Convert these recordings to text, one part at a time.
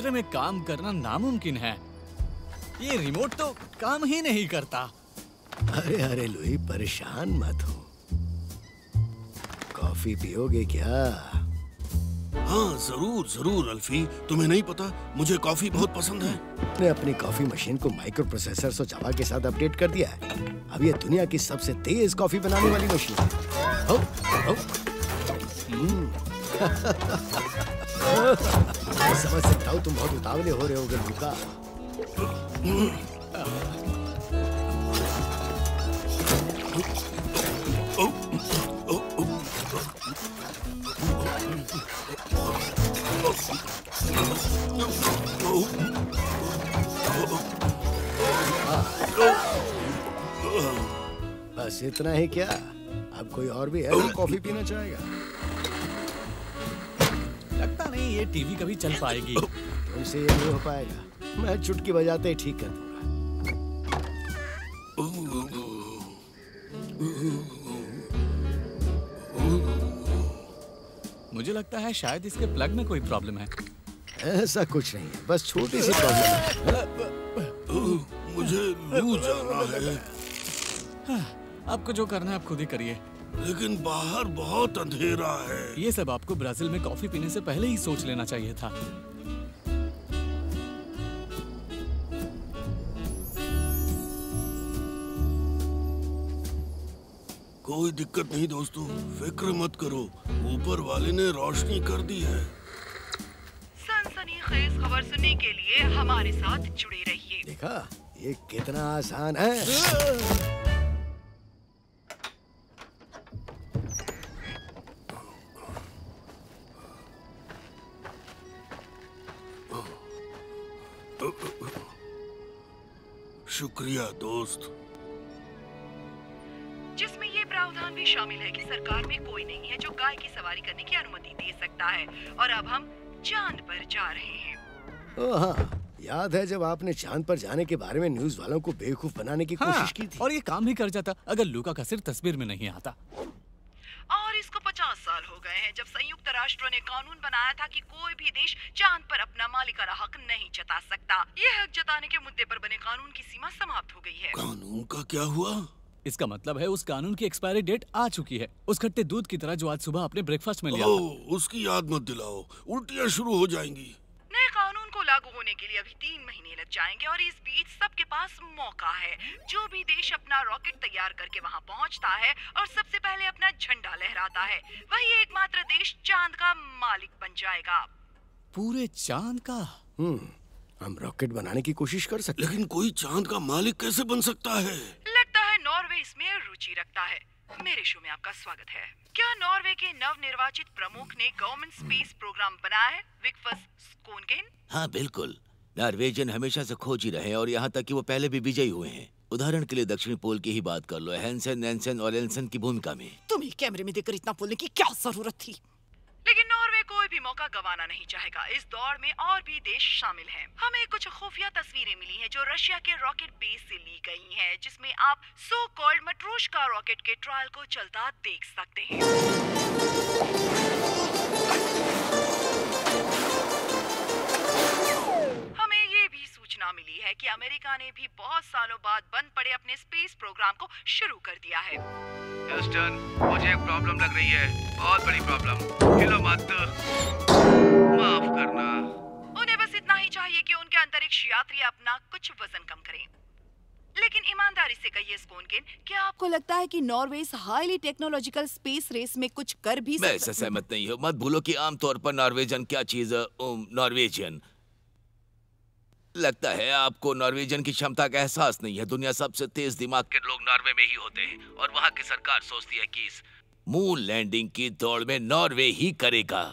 कचरे में काम करना नामुमकिन है। ये रिमोट तो काम ही नहीं करता। अरे अरे लुई परेशान मत हो। कॉफ़ी पियोगे क्या? हाँ ज़रूर ज़रूर अल्फी। तुम्हें नहीं पता मुझे कॉफ़ी बहुत पसंद है। ने अपनी कॉफ़ी मशीन को माइक्रो प्रोसेसर और जावा के साथ अपडेट कर दिया है। अब ये दुनिया की सबसे तेज कॉफ़ी बनाने वाली मशीन है। हो, हो। मैं समझ सकता हूँ तुम बहुत उतावले हो रहे हो होगे लुका बस इतना ही क्या? अब कोई और भी है कॉफ़ी पीना चाहेगा? नहीं ये टीवी कभी चल पाएगी। तुमसे ये नहीं हो पाएगा। मैं चुटकी बजाते ही ठीक कर दूँगा। मुझे लगता है शायद इसके प्लग में कोई प्रॉब्लम है। ऐसा कुछ नहीं है। बस छोटी सी प्रॉब्लम है। मुझे लू जाना है आपको जो करना है आप खुद ही करिए। लेकिन बाहर बहुत अंधेरा है। ये सब आपको ब्राज़ील में कॉफ़ी पीने से पहले ही सोच लेना चाहिए था। कोई दिक्कत नहीं दोस्तों फ़िक्र मत करो। ऊपर वाले ने रोशनी कर दी है। सनसनीखेज खबर सुनने के लिए हमारे साथ जुड़े रहिए। देखा ये कितना आसान है। दोस्त। जिसमें ये प्रावधान भी शामिल है कि सरकार में कोई नहीं है जो गाय की सवारी करने की अनुमति दे सकता है। और अब हम चाँद पर जा रहे हैं। ओ हाँ याद है जब आपने चाँद पर जाने के बारे में न्यूज़ वालों को बेवकूफ़ बनाने की हाँ, कोशिश की थी। और ये काम भी कर जाता अगर लुका का सिर तस्वीर में नहीं आता। साल हो गए हैं। जब संयुक्त राष्ट्र ने कानून बनाया था कि कोई भी देश चाँद पर अपना मालिकाना हक नहीं जता सकता ये हक जताने के मुद्दे पर बने कानून की सीमा समाप्त हो गई है। कानून का क्या हुआ? इसका मतलब है उस कानून की एक्सपायरी डेट आ चुकी है। उस खट्टे दूध की तरह जो आज सुबह अपने ब्रेकफास्ट में लिया ओ, उसकी याद मत दिलाओ। उल्टियाँ शुरू हो जाएँगी। नए कानून को लागू होने के लिए अभी तीन महीने लग जाएँगे और इस बीच सबके पास मौका है। जो भी देश अपना रॉकेट तैयार करके वहाँ पहुँचता है और सबसे पहले अपना झंडा लहराता है वही एकमात्र देश चाँद का मालिक बन जाएगा। पूरे चाँद का? हम्म हम रॉकेट बनाने की कोशिश कर सकते लेकिन कोई चाँद का मालिक कैसे बन सकता है? लगता है नॉर्वे इसमें रुचि रखता है। मेरे शो में आपका स्वागत है। क्या नॉर्वे के नव निर्वाचित प्रमुख ने गवर्नमेंट स्पेस प्रोग्राम बनाया है? विकफस स्कोनगेन हाँ बिल्कुल। नॉर्वेजियन हमेशा से खोज ही रहे हैं और यहाँ तक कि वो पहले भी विजयी हुए हैं। उदाहरण के लिए दक्षिणी पोल की ही बात कर लो। हैंसन नैनसन और एलसन की भूमिका में। तुम्हें कैमरे में देकर इतना बोलने की क्या ज़रूरत थी? लेकिन नॉर्वे कोई भी मौका गंवाना नहीं चाहेगा। इस दौड़ में और भी देश शामिल हैं। हमें कुछ खुफिया तस्वीरें मिली हैं जो रशिया के रॉकेट बेस से ली गई हैं, जिसमें आप सो कॉल्ड मट्रोशका रॉकेट के ट्रायल को चलता देख सकते हैं। हमें ये भी सूचना मिली है कि अमेरिका ने भी बहुत सालों बाद बंद पड़े अपने स्पेस प्रोग्राम को शुरू कर दिया है। ह्यूस्टन मुझे एक प्रॉब्लम लग रही है। बहुत बड़ी प्रॉब्लम हिलो मत। माफ़ करना। उन्हें बस इतना ही चाहिए कि उनके अंतरिक्ष यात्री अपना कुछ वज़न कम करें। लेकिन ईमानदारी से कहिए स्कोनकिन क्या आपको लगता है कि नॉर्वे इस हाईली टेक्नोलॉजिकल स्पेस रेस में कुछ कर भी मैं इससे सहमत नहीं हूँ। मत भूलो कि आमतौर पर नॉर्वेजन क्या चीज़ है, नॉर्वेजियन। लगता है आपको नॉर्वेजन की क्षमता का एहसास नहीं है। दुनिया सबसे तेज दिमाग के लोग नॉर्वे में ही होते हैं और वहाँ की सरकार सोचती है कि इस मून लैंडिंग की दौड़ में नॉर्वे ही करेगा।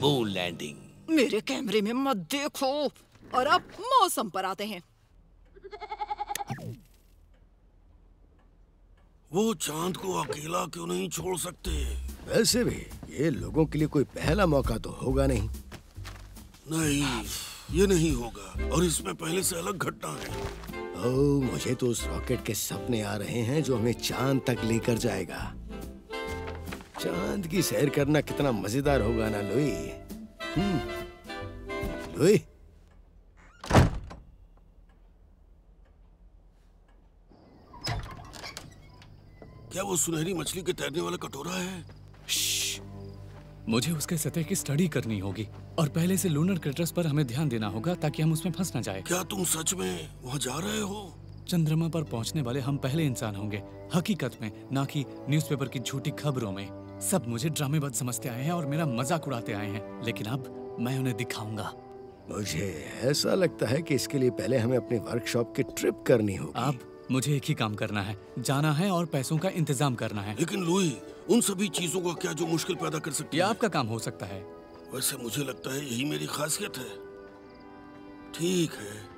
Moon landing. मेरे कैमरे में मत देखो और अब मौसम पर आते हैं। वो चाँद को अकेला क्यों नहीं छोड़ सकते? वैसे भी ये लोगों के लिए कोई पहला मौका तो होगा नहीं। नहीं। ये नहीं होगा। और इसमें पहले से अलग घटना है। ओ, मुझे तो उस रॉकेट के सपने आ रहे हैं जो हमें चाँद तक लेकर जाएगा। चाँद की सैर करना कितना मज़ेदार होगा ना लोई। लोई। क्या वो सुनहरी मछली के तैरने वाला कटोरा है? मुझे उसके सतह की स्टडी करनी होगी। और पहले से लूनर क्रिटर्स पर हमें ध्यान देना होगा ताकि हम उसमें फंस ना जाए। क्या तुम सच में वहाँ जा रहे हो? चंद्रमा पर पहुँचने वाले हम पहले इंसान होंगे हकीकत में ना कि न्यूज़पेपर की झूठी खबरों में। सब मुझे ड्रामेबाज समझते आए हैं और मेरा मज़ाक उड़ाते आए हैं लेकिन अब मैं उन्हें दिखाऊँगा। मुझे ऐसा लगता है कि इसके लिए पहले हमें अपने वर्कशॉप की ट्रिप करनी होगी। अब मुझे एक ही काम करना है जाना है और पैसों का इंतज़ाम करना है। लेकिन लुई उन सभी चीज़ों का क्या जो मुश्किल पैदा कर सकती है? आपका काम हो सकता है। वैसे मुझे लगता है यही मेरी खासियत है। ठीक है।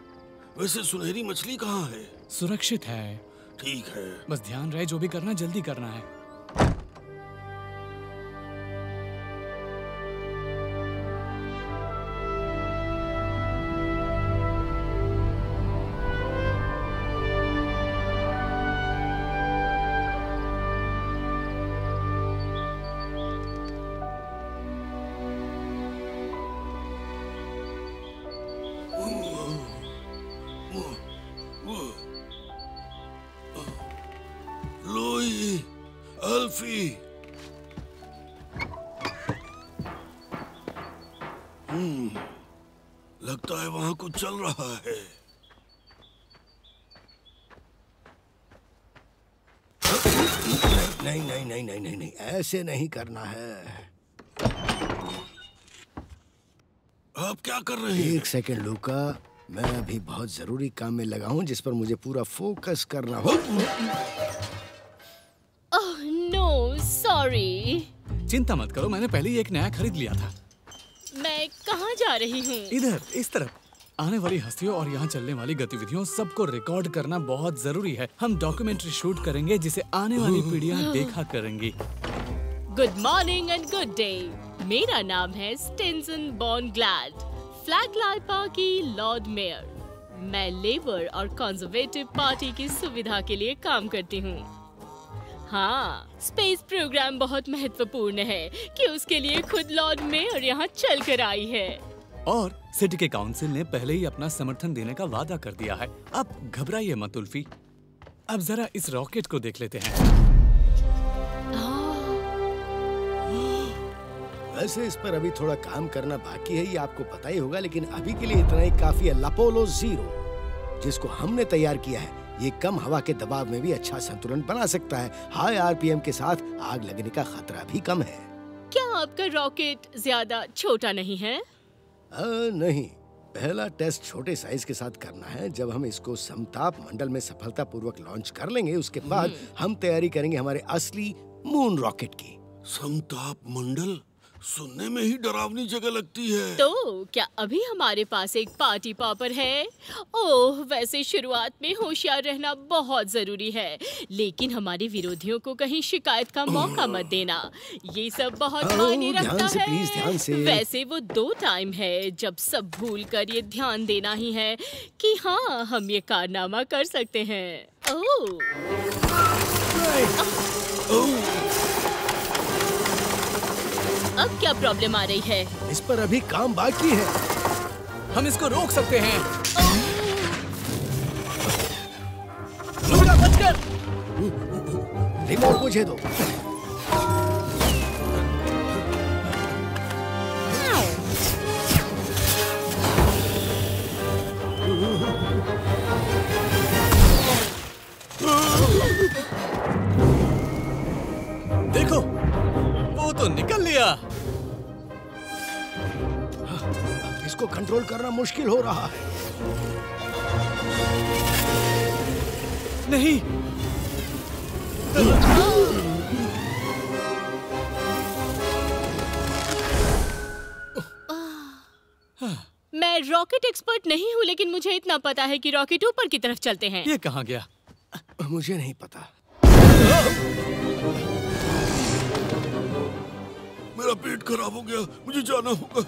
वैसे सुनहरी मछली कहाँ है? सुरक्षित है। ठीक है। बस ध्यान रहे जो भी करना जल्दी करना है। अल्फी हम्म लगता है वहाँ कुछ चल रहा है। नहीं नहीं नहीं नहीं नहीं नहीं, ऐसे नहीं करना है। आप क्या कर रहे हैं? एक सेकंड लूका। मैं अभी बहुत ज़रूरी काम में लगा हूँ जिस पर मुझे पूरा फोकस करना हो। सॉरी चिंता मत करो मैंने पहले ही एक नया खरीद लिया था। मैं कहाँ जा रही हूँ? इधर इस तरफ़। आने वाली हस्तियों और यहाँ चलने वाली गतिविधियों सबको रिकॉर्ड करना बहुत ज़रूरी है। हम डॉक्यूमेंट्री शूट करेंगे जिसे आने वाली पीढ़ियाँ देखा करेंगी। Good morning and good day मेरा नाम है स्टेंसन बॉन ग्लैड फ्लैग लाइपा की लॉर्ड मेयर मैं लेबर और कंजर्वेटिव पार्टी की सुविधा के लिए काम करती हूँ। हाँ स्पेस प्रोग्राम बहुत महत्वपूर्ण है कि उसके लिए खुद लॉर्ड मेयर यहाँ चल कर आई है। और सिटी के काउंसिल ने पहले ही अपना समर्थन देने का वादा कर दिया है। अब घबराइए मत उल्फी। अब जरा इस रॉकेट को देख लेते हैं। वैसे इस पर अभी थोड़ा काम करना बाकी है ये आपको पता ही होगा लेकिन अभी के लिए इतना ही काफ़ी है। लपोलो ज़ीरो जिसको हमने तैयार किया है। ये कम हवा के दबाव में भी अच्छा संतुलन बना सकता है। हाई आरपीएम के साथ आग लगने का खतरा भी कम है। क्या आपका रॉकेट ज़्यादा छोटा नहीं है? आ, नहीं। पहला टेस्ट छोटे साइज़ के साथ करना है। जब हम इसको समताप मंडल में सफलतापूर्वक लॉन्च कर लेंगे उसके बाद हम तैयारी करेंगे हमारे असली मून रॉकेट की। समताप मंडल? सुनने में ही डरावनी जगह लगती है। तो क्या अभी हमारे पास एक पार्टी पॉपर है? ओह वैसे शुरुआत में होशियार रहना बहुत ज़रूरी है लेकिन हमारे विरोधियों को कहीं शिकायत का मौका मत देना। ये सब बहुत मायने ध्यान रखता से, है। प्लीज़, ध्यान से। वैसे वो दो टाइम है जब सब भूल कर ये ध्यान देना ही है कि हाँ हम ये कारनामा कर सकते हैं। ओह। अब क्या प्रॉब्लम आ रही है? इस पर अभी काम बाकी है। हम इसको रोक सकते हैं। बचकर! रिमोट मुझे दो। देखो, वो तो निकल लिया। इसको कंट्रोल करना मुश्किल हो रहा है। नहीं। मैं रॉकेट एक्सपर्ट नहीं हूँ लेकिन मुझे इतना पता है कि रॉकेट ऊपर की तरफ़ चलते हैं। ये कहाँ गया? मुझे नहीं पता। मेरा पेट खराब हो गया मुझे जाना होगा।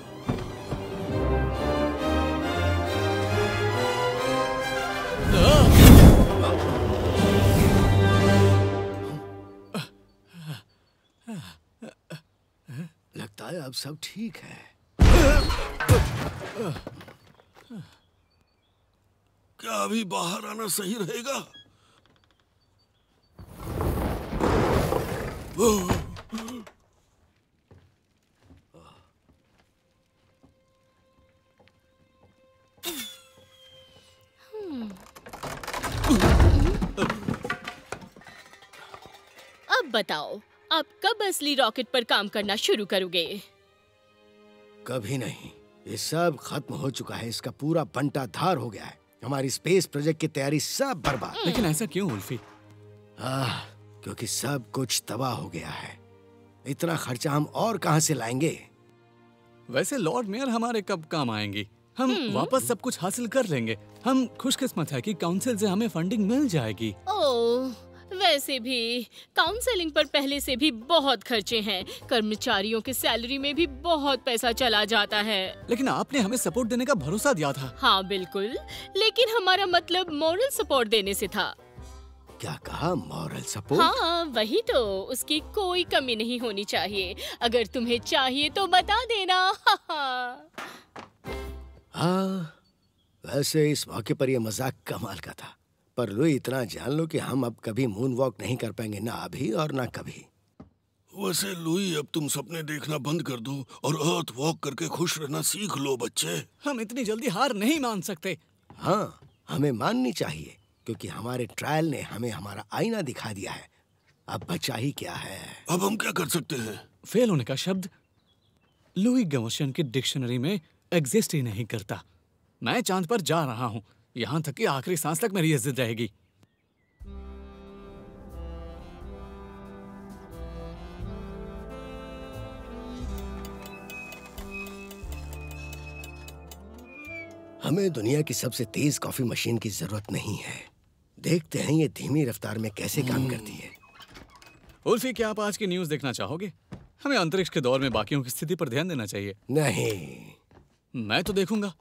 लगता है अब सब ठीक है। क्या अभी बाहर आना सही रहेगा? अब बताओ आप कब असली रॉकेट पर काम करना शुरू करोगे? कभी नहीं। ये सब खत्म हो चुका है। इसका पूरा बंटा धार हो गया है। हमारी स्पेस प्रोजेक्ट की तैयारी सब बर्बाद। लेकिन ऐसा क्यों उल्फी? आह, क्योंकि सब कुछ तबाह हो गया है। इतना खर्चा हम और कहाँ से लाएँगे? वैसे लॉर्ड मेयर हमारे कब काम आएँगी? हम वापस सब कुछ हासिल कर लेंगे। हम खुशकिस्मत है कि काउंसिल से हमें फंडिंग मिल जाएगी। ओह वैसे भी काउंसलिंग पर पहले से भी बहुत खर्चे हैं। कर्मचारियों के सैलरी में भी बहुत पैसा चला जाता है। लेकिन आपने हमें सपोर्ट देने का भरोसा दिया था। हाँ बिल्कुल। लेकिन हमारा मतलब मॉरल सपोर्ट देने से था। क्या कहा? मॉरल सपोर्ट हाँ वही तो। उसकी कोई कमी नहीं होनी चाहिए। अगर तुम्हें चाहिए तो बता देना। हाँ आ, वैसे इस मौके पर यह मज़ाक कमाल का था। पर लो इतना जान लो कि हम अब कभी मून वॉक नहीं कर पाएँगे ना अभी और ना कभी। वैसे लुई अब तुम सपने देखना बंद कर दो और अर्थ वॉक करके खुश रहना सीख लो बच्चे। हम इतनी जल्दी हार नहीं मान सकते। हाँ हमें माननी चाहिए क्योंकि हमारे ट्रायल ने हमें हमारा आईना दिखा दिया है। अब बचा ही क्या है? अब हम क्या कर सकते हैं? फेल होने का शब्द लुई गवर्शन की डिक्शनरी में एग्जिस्ट ही नहीं करता। मैं चाँद पर जा रहा हूँ। यहाँ तक कि आखिरी सांस तक मेरी इज़्ज़त रहेगी। हमें दुनिया की सबसे तेज कॉफ़ी मशीन की ज़रूरत नहीं है। देखते हैं ये धीमी रफ्तार में कैसे काम करती है। उल्फी क्या आप आज की न्यूज़ देखना चाहोगे? हमें अंतरिक्ष के दौर में बाकियों की स्थिति पर ध्यान देना चाहिए। नहीं। मैं तो देखूँगा।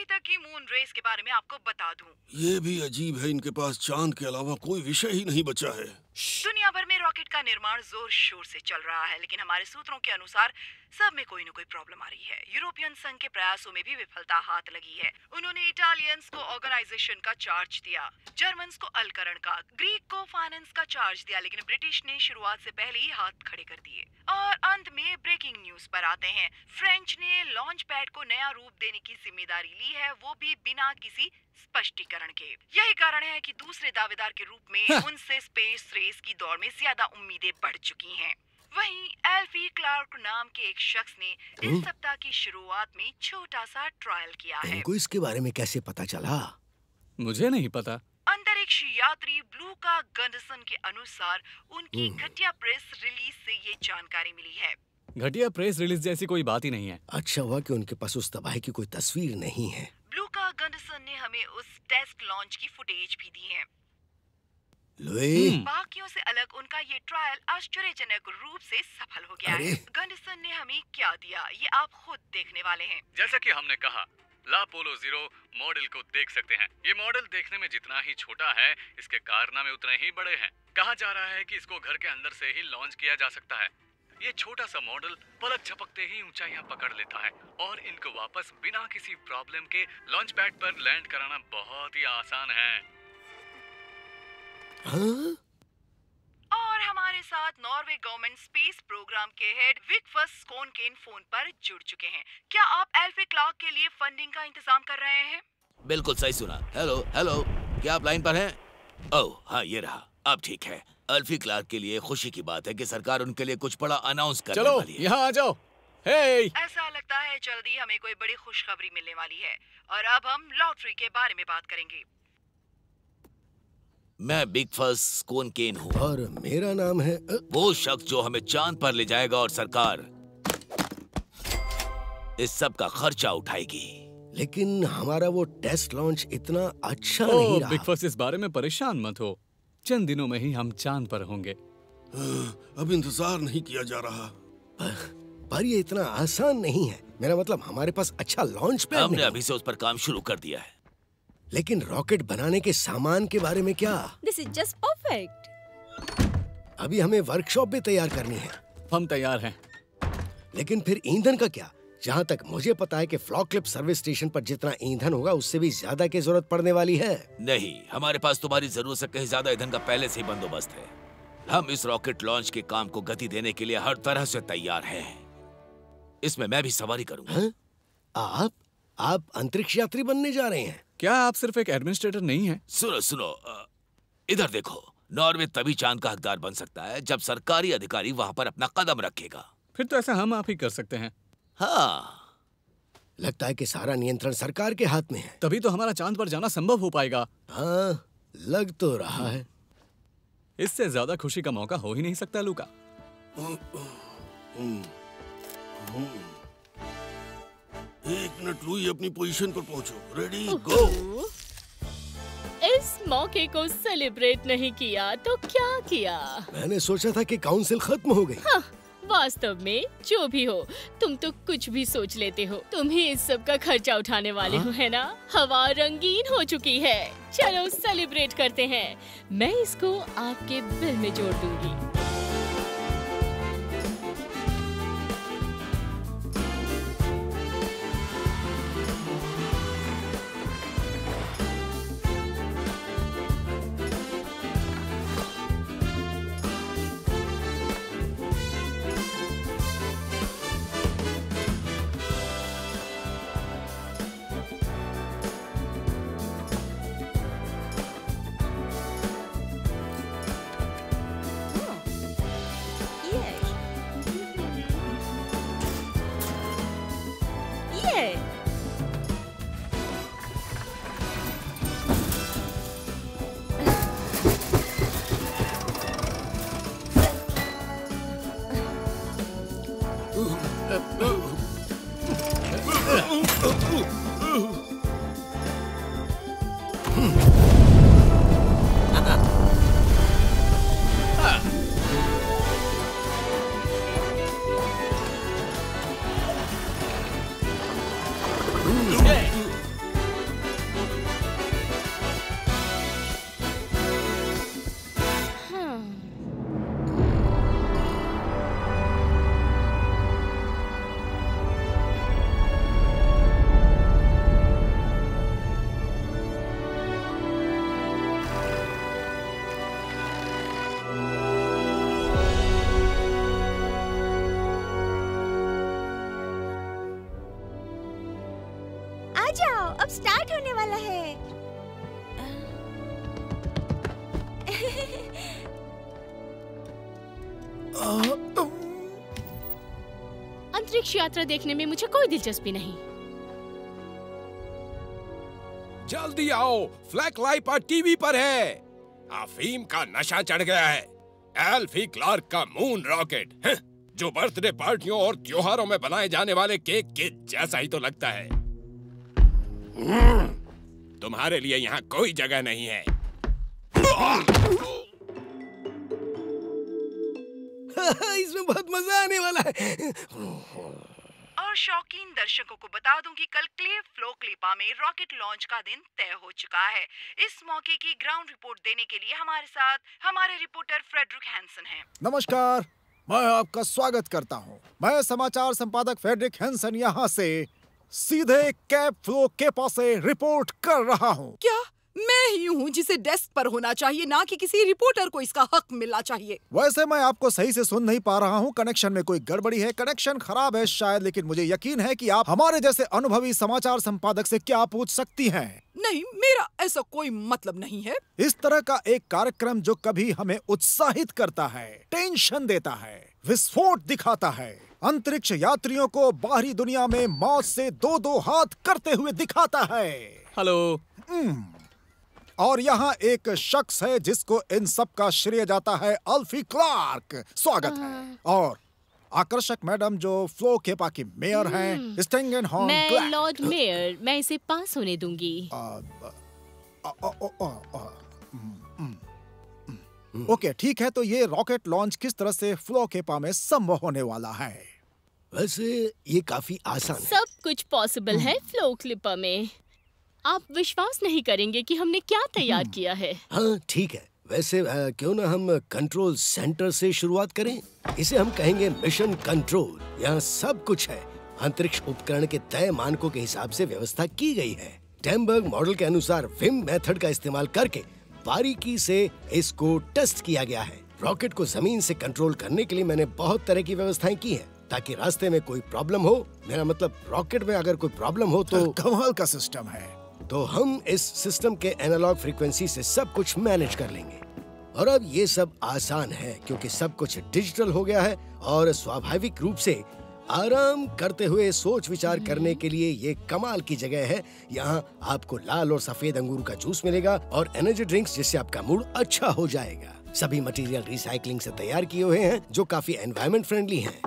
अभी तक की मून रेस के बारे में आपको बता दूँ। ये भी अजीब है, इनके पास चाँद के अलावा कोई विषय ही नहीं बचा है। दुनिया भर में रॉकेट का निर्माण ज़ोर शोर से चल रहा है, लेकिन हमारे सूत्रों के अनुसार सब में कोई न कोई प्रॉब्लम आ रही है। यूरोपियन संघ के प्रयासों में भी विफलता हाथ लगी है। उन्होंने इटालियंस को ऑर्गेनाइजेशन का चार्ज दिया जर्मन को अलकरण का ग्रीक को फाइनेंस का चार्ज दिया, लेकिन ब्रिटिश ने शुरुआत से पहले ही हाथ खड़े कर दिए। और अंत में ब्रेकिंग न्यूज़ पर आते हैं। फ्रेंच ने लॉन्च पैड को नया रूप देने की ज़िम्मेदारी ली है, वो भी बिना किसी स्पष्टीकरण के। यही कारण है कि दूसरे दावेदार के रूप में उनसे स्पेस रेस की दौड़ में ज़्यादा उम्मीदें बढ़ चुकी हैं। वहीं एल्फी क्लार्क नाम के एक शख्स ने इस सप्ताह की शुरुआत में छोटा सा ट्रायल किया है। इनको इसके बारे में कैसे पता चला? मुझे नहीं पता। अंतरिक्ष यात्री ब्लू का गंडसन के अनुसार उनकी घटिया प्रेस रिलीज़ से ये जानकारी मिली है। घटिया प्रेस रिलीज़ जैसी कोई बात ही नहीं है। अच्छा हुआ कि उनके पास उस तबाही की कोई तस्वीर नहीं है। ब्लू का गंडसन ने हमें उस टेस्ट लॉन्च की फुटेज भी दी है। बाकियों से अलग उनका ये ट्रायल आश्चर्यजनक रूप से सफल हो गया है। गंडसन ने हमें क्या दिया ये आप खुद देखने वाले हैं। जैसा कि हमने कहा ला पोलो ज़ीरो मॉडल को देख सकते हैं। ये मॉडल देखने में जितना ही छोटा है इसके कारनामे उतने ही बड़े हैं। कहा जा रहा है कि इसको घर के अंदर से ही लॉन्च किया जा सकता है। ये छोटा सा मॉडल पलक झपकते ही ऊंचाइयाँ पकड़ लेता है और इनको वापस बिना किसी प्रॉब्लम के लॉन्च पैड पर लैंड कराना बहुत ही आसान है। हाँ? और हमारे साथ नॉर्वे गवर्नमेंट स्पेस प्रोग्राम के हेड विकफस कोनकेन फ़ोन पर जुड़ चुके हैं। क्या आप एल्फी क्लॉक के लिए फंडिंग का इंतज़ाम कर रहे हैं? बिल्कुल सही सुना। हेलो हेलो क्या आप लाइन पर हैं? ओह हाँ ये रहा। अब ठीक है। अल्फी क्लार्क के लिए खुशी की बात है कि सरकार उनके लिए कुछ बड़ा अनाउंस करने चलो वाली है। यहाँ आ जाओ। हे ऐसा लगता है जल्दी हमें कोई बड़ी खुशखबरी मिलने वाली है। और अब हम लॉटरी के बारे में बात करेंगे। मैं बिग फस कोन केन हूँ। और मेरा नाम है वो शख्स जो हमें चाँद पर ले जाएगा और सरकार इस सब का खर्चा उठाएगी। लेकिन हमारा वो टेस्ट लॉन्च इतना अच्छा ओ नहीं रहा। बिग फस इस बारे में परेशान मत हो। चंद दिनों में ही हम चाँद पर होंगे। अब इंतज़ार नहीं किया जा रहा। पर ये इतना आसान नहीं है। मेरा मतलब हमारे पास अच्छा लॉन्च पैड हमने अभी से उस पर काम शुरू कर दिया है। लेकिन रॉकेट बनाने के सामान के बारे में क्या? दिस इज़ जस्ट परफेक्ट अभी हमें वर्कशॉप भी तैयार करनी है। हम तैयार हैं। लेकिन फिर ईंधन का क्या? जहाँ तक मुझे पता है कि फ्लॉक क्लिप सर्विस स्टेशन पर जितना ईंधन होगा उससे भी ज़्यादा की ज़रूरत पड़ने वाली है। नहीं हमारे पास तुम्हारी ज़रूरत से कहीं ज़्यादा ईंधन का पहले से ही बंदोबस्त है। हम इस रॉकेट लॉन्च के काम को गति देने के लिए हर तरह से तैयार हैं। इसमें मैं भी सवारी करूँगा। हाँ? आप? आप अंतरिक्ष यात्री बनने जा रहे हैं। क्या आप सिर्फ़ एक एडमिनिस्ट्रेटर नहीं है? सुनो सुनो इधर देखो नॉर्वे तभी चाँद का हकदार बन सकता है जब सरकारी अधिकारी वहाँ पर अपना कदम रखेगा। फिर तो ऐसा हम आप ही कर सकते हैं। हाँ। लगता है कि सारा नियंत्रण सरकार के हाथ में है। तभी तो हमारा चाँद पर जाना संभव हो पाएगा। हाँ लग तो रहा है। इससे ज़्यादा खुशी का मौका हो ही नहीं सकता लूका। एक मिनट लुई अपनी पोजीशन पर पहुंचो। रेडी गो इस मौके को सेलिब्रेट नहीं किया तो क्या किया? मैंने सोचा था कि काउंसिल खत्म हो गई। हाँ, वास्तव में जो भी हो तुम तो कुछ भी सोच लेते हो। तुम ही इस सब का खर्चा उठाने वाले हो। है ना? हवा रंगीन हो चुकी है। चलो सेलिब्रेट करते हैं। मैं इसको आपके बिल में जोड़ दूँगी। वाला है। अंतरिक्ष यात्रा देखने में मुझे कोई दिलचस्पी नहीं। जल्दी आओ फ्लैग लाइपर टीवी पर है। अफीम का नशा चढ़ गया है। एल्फी क्लार्क का मून रॉकेट जो बर्थडे पार्टियों और त्योहारों में बनाए जाने वाले केक के जैसा ही तो लगता है। तुम्हारे लिए यहाँ कोई जगह नहीं है। इसमें बहुत मज़ा आने वाला है। और शौकीन दर्शकों को बता दूँ कि कल क्ले फ्लो क्लिपा में रॉकेट लॉन्च का दिन तय हो चुका है। इस मौके की ग्राउंड रिपोर्ट देने के लिए हमारे साथ हमारे रिपोर्टर फ्रेडरिक हैंसन हैं। नमस्कार मैं आपका स्वागत करता हूँ। मैं समाचार संपादक फ्रेडरिक हैंसन यहाँ से सीधे कैप फ्लो केपा से रिपोर्ट कर रहा हूँ। क्या? मैं ही हूँ जिसे डेस्क पर होना चाहिए ना कि किसी रिपोर्टर को इसका हक मिलना चाहिए। वैसे मैं आपको सही से सुन नहीं पा रहा हूँ। कनेक्शन में कोई गड़बड़ी है? कनेक्शन खराब है शायद लेकिन मुझे यकीन है कि आप हमारे जैसे अनुभवी समाचार संपादक से क्या पूछ सकती हैं। नहीं मेरा ऐसा कोई मतलब नहीं है। इस तरह का एक कार्यक्रम जो कभी हमें उत्साहित करता है टेंशन देता है विस्फोट दिखाता है। अंतरिक्ष यात्रियों को बाहरी दुनिया में मौत से दो दो हाथ करते हुए दिखाता है। हेलो। और यहाँ एक शख्स है जिसको इन सब का श्रेय जाता है अल्फी क्लार्क। स्वागत है। और आकर्षक मैडम जो फ्लो केपा की मेयर हैं स्टेंगन हॉर्न मैं लॉर्ड मेयर मैं इसे पास होने दूँगी। ओके ठीक है तो ये रॉकेट लॉन्च किस तरह से फ्लो केपा में संभव होने वाला है? वैसे ये काफ़ी आसान है। सब कुछ पॉसिबल है फ्लो क्लिपर में। आप विश्वास नहीं करेंगे कि हमने क्या तैयार किया है। हाँ ठीक है। वैसे क्यों ना हम कंट्रोल सेंटर से शुरुआत करें? इसे हम कहेंगे मिशन कंट्रोल यहाँ सब कुछ है। अंतरिक्ष उपकरण के तय मानकों के हिसाब से व्यवस्था की गई है। टेम्बर्ग मॉडल के अनुसार विम मेथड का इस्तेमाल करके बारीकी से इसको टेस्ट किया गया है। रॉकेट को ज़मीन से कंट्रोल करने के लिए मैंने बहुत तरह की व्यवस्थाएँ की हैं ताकि रास्ते में कोई प्रॉब्लम हो। मेरा मतलब रॉकेट में अगर कोई प्रॉब्लम हो तो कमाल का सिस्टम है। तो हम इस सिस्टम के एनालॉग फ्रीक्वेंसी से सब कुछ मैनेज कर लेंगे। और अब ये सब आसान है क्योंकि सब कुछ डिजिटल हो गया है और स्वाभाविक रूप से आराम करते हुए सोच विचार करने के लिए ये कमाल की जगह है। यहाँ आपको लाल और सफ़ेद अंगूर का जूस मिलेगा और एनर्जी ड्रिंक्स जिससे आपका मूड अच्छा हो जाएगा। सभी मटेरियल रिसाइकलिंग से तैयार किए हुए हैं जो काफ़ी एनवायरमेंट फ्रेंडली हैं।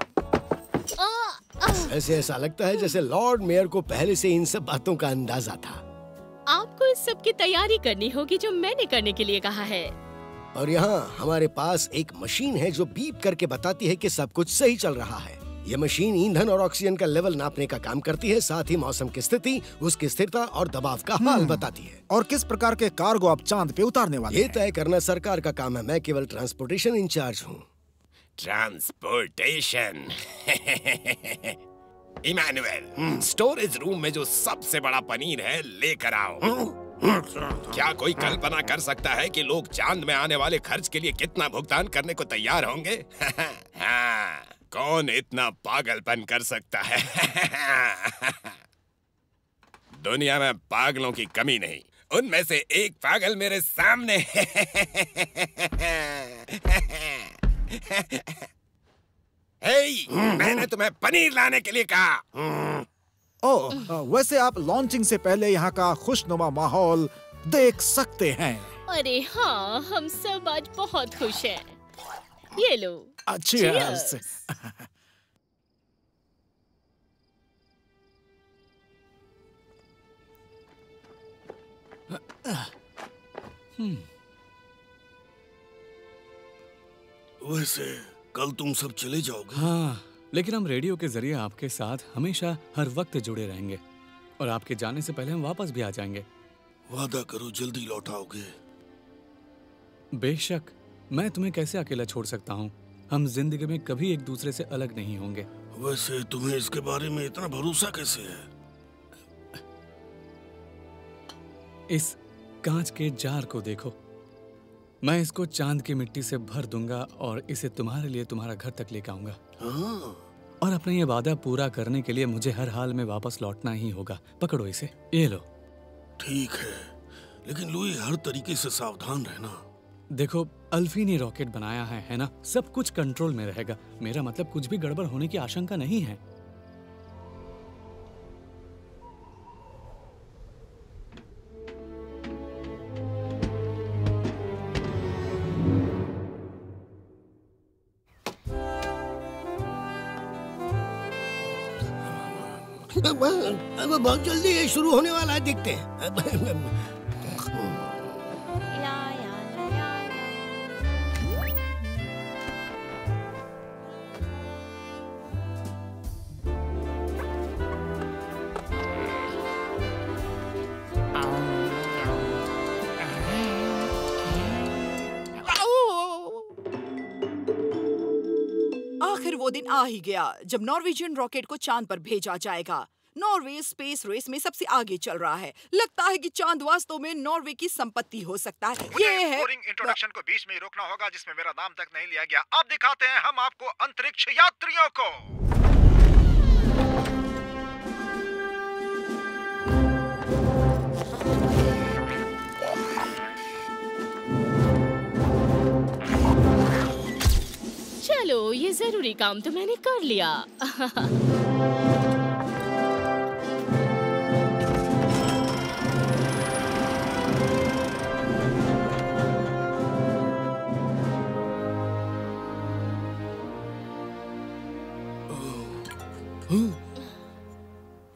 ऐसे ऐसा लगता है जैसे लॉर्ड मेयर को पहले से इन सब बातों का अंदाज़ा था। आपको इस सब की तैयारी करनी होगी जो मैंने करने के लिए कहा है। और यहाँ हमारे पास एक मशीन है जो बीप करके बताती है कि सब कुछ सही चल रहा है। ये मशीन ईंधन और ऑक्सीजन का लेवल नापने का काम करती है साथ ही मौसम की स्थिति उसकी स्थिरता और दबाव का हाल बताती है। और किस प्रकार के कार्गो आप चाँद पे उतारने वाले ये तय करना सरकार का काम है मैं केवल ट्रांसपोर्टेशन इंचार्ज हूँ। ट्रांसपोर्टेशन इमैनुअल स्टोरेज रूम में जो सबसे बड़ा पनीर है लेकर आओ। क्या कोई कल्पना कर सकता है कि लोग चाँद में आने वाले खर्च के लिए कितना भुगतान करने को तैयार होंगे? हाँ, कौन इतना पागलपन कर सकता है? दुनिया में पागलों की कमी नहीं। उनमें से एक पागल मेरे सामने हे, मैंने तुम्हें पनीर लाने के लिए कहा। ओ वैसे आप लॉन्चिंग से पहले यहाँ का खुशनुमा माहौल देख सकते हैं। अरे हाँ हम सब आज बहुत खुश हैं। ये लो Cheers. वैसे कल तुम सब चले जाओगे? हाँ लेकिन हम रेडियो के ज़रिए आपके साथ हमेशा हर वक्त जुड़े रहेंगे। और आपके जाने से पहले हम वापस भी आ जाएँगे। वादा करो जल्दी लौट आओगे। बेशक। मैं तुम्हें कैसे अकेला छोड़ सकता हूँ? हम ज़िंदगी में कभी एक दूसरे से अलग नहीं होंगे। वैसे तुम्हें इसके बारे में इतना भरोसा कैसे है? इस कांच के जार को देखो। मैं इसको चाँद की मिट्टी से भर दूँगा और इसे तुम्हारे लिए तुम्हारा घर तक लेकर आऊँगा। हाँ, और अपना ये वादा पूरा करने के लिए मुझे हर हाल में वापस लौटना ही होगा। पकड़ो इसे। ये लो। ठीक है। लेकिन लुई हर तरीके से सावधान रहना। देखो अल्फी ने रॉकेट बनाया है है ना? सब कुछ कंट्रोल में रहेगा। मेरा मतलब कुछ भी गड़बड़ होने की आशंका नहीं है। अब बहुत जल्दी ये शुरू होने वाला है, देखते हैं। वो दिन आ ही गया जब नॉर्वेजियन रॉकेट को चाँद पर भेजा जाएगा। नॉर्वे स्पेस रेस में सबसे आगे चल रहा है। लगता है कि चाँद वास्तव में नॉर्वे की संपत्ति हो सकता है। ये है इंट्रोडक्शन को बीच में रोकना होगा जिसमें मेरा नाम तक नहीं लिया गया। अब दिखाते हैं हम आपको अंतरिक्ष यात्रियों को। चलो, ये ज़रूरी काम तो मैंने कर लिया।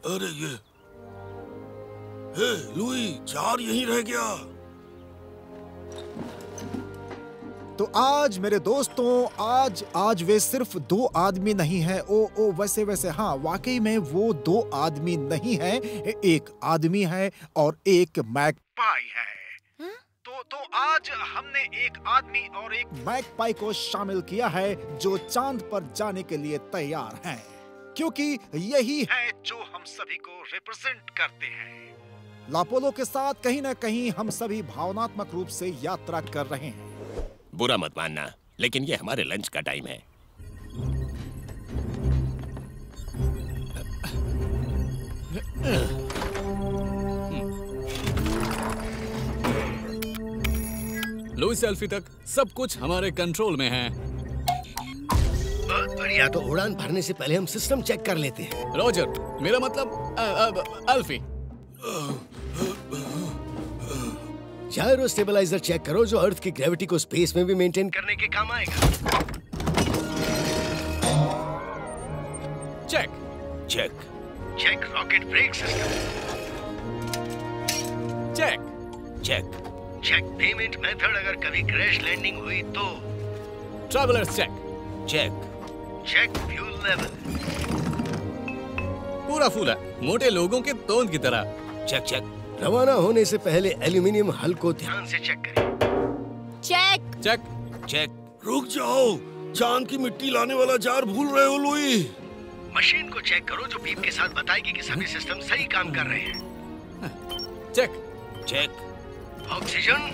अरे ये, हे, लुई, चार यहीं रह गया। तो आज मेरे दोस्तों आज आज वे सिर्फ़ दो आदमी नहीं है। ओ ओ वैसे वैसे हाँ वाकई में वो दो आदमी नहीं है। एक आदमी है और एक मैक पाई है। तो तो आज हमने एक आदमी और एक मैकपाई को शामिल किया है जो चाँद पर जाने के लिए तैयार हैं। क्योंकि यही है जो हम सभी को रिप्रेजेंट करते हैं। लापोलो के साथ कहीं ना कहीं हम सभी भावनात्मक रूप से यात्रा कर रहे हैं। बुरा मत मानना लेकिन ये हमारे लंच का टाइम है। लुइस एल्फी तक सब कुछ हमारे कंट्रोल में है। बहुत बढ़िया तो उड़ान भरने से पहले हम सिस्टम चेक कर लेते हैं। रॉजर मेरा मतलब अल्फी। जायरो स्टेबलाइजर चेक करो जो अर्थ की ग्रेविटी को स्पेस में भी मेंटेन करने के काम आएगा। Check check check rocket brake system check check check payment method अगर कभी क्रैश लैंडिंग हुई तो। Travellers cheque check check fuel level पूरा फूल है। मोटे लोगों के तोंद की तरह। चेक चेक रवाना होने से पहले एल्यूमिनियम हल को ध्यान से चेक करें। चेक। चेक। चेक। रुक जाओ। चाँद की मिट्टी लाने वाला जार भूल रहे हो लुई। मशीन को चेक करो जो बीप के साथ बताएगी कि सभी सिस्टम सही काम कर रहे हैं। चेक। चेक। ऑक्सीजन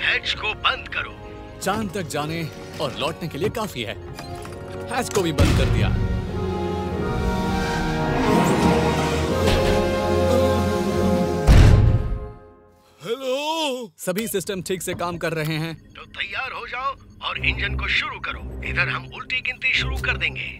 हैच को बंद करो। चाँद तक जाने और लौटने के लिए काफ़ी है। हैच को भी बंद कर दिया। सभी सिस्टम ठीक से काम कर रहे हैं। तो तैयार हो जाओ और इंजन को शुरू करो। इधर हम उल्टी गिनती शुरू कर देंगे।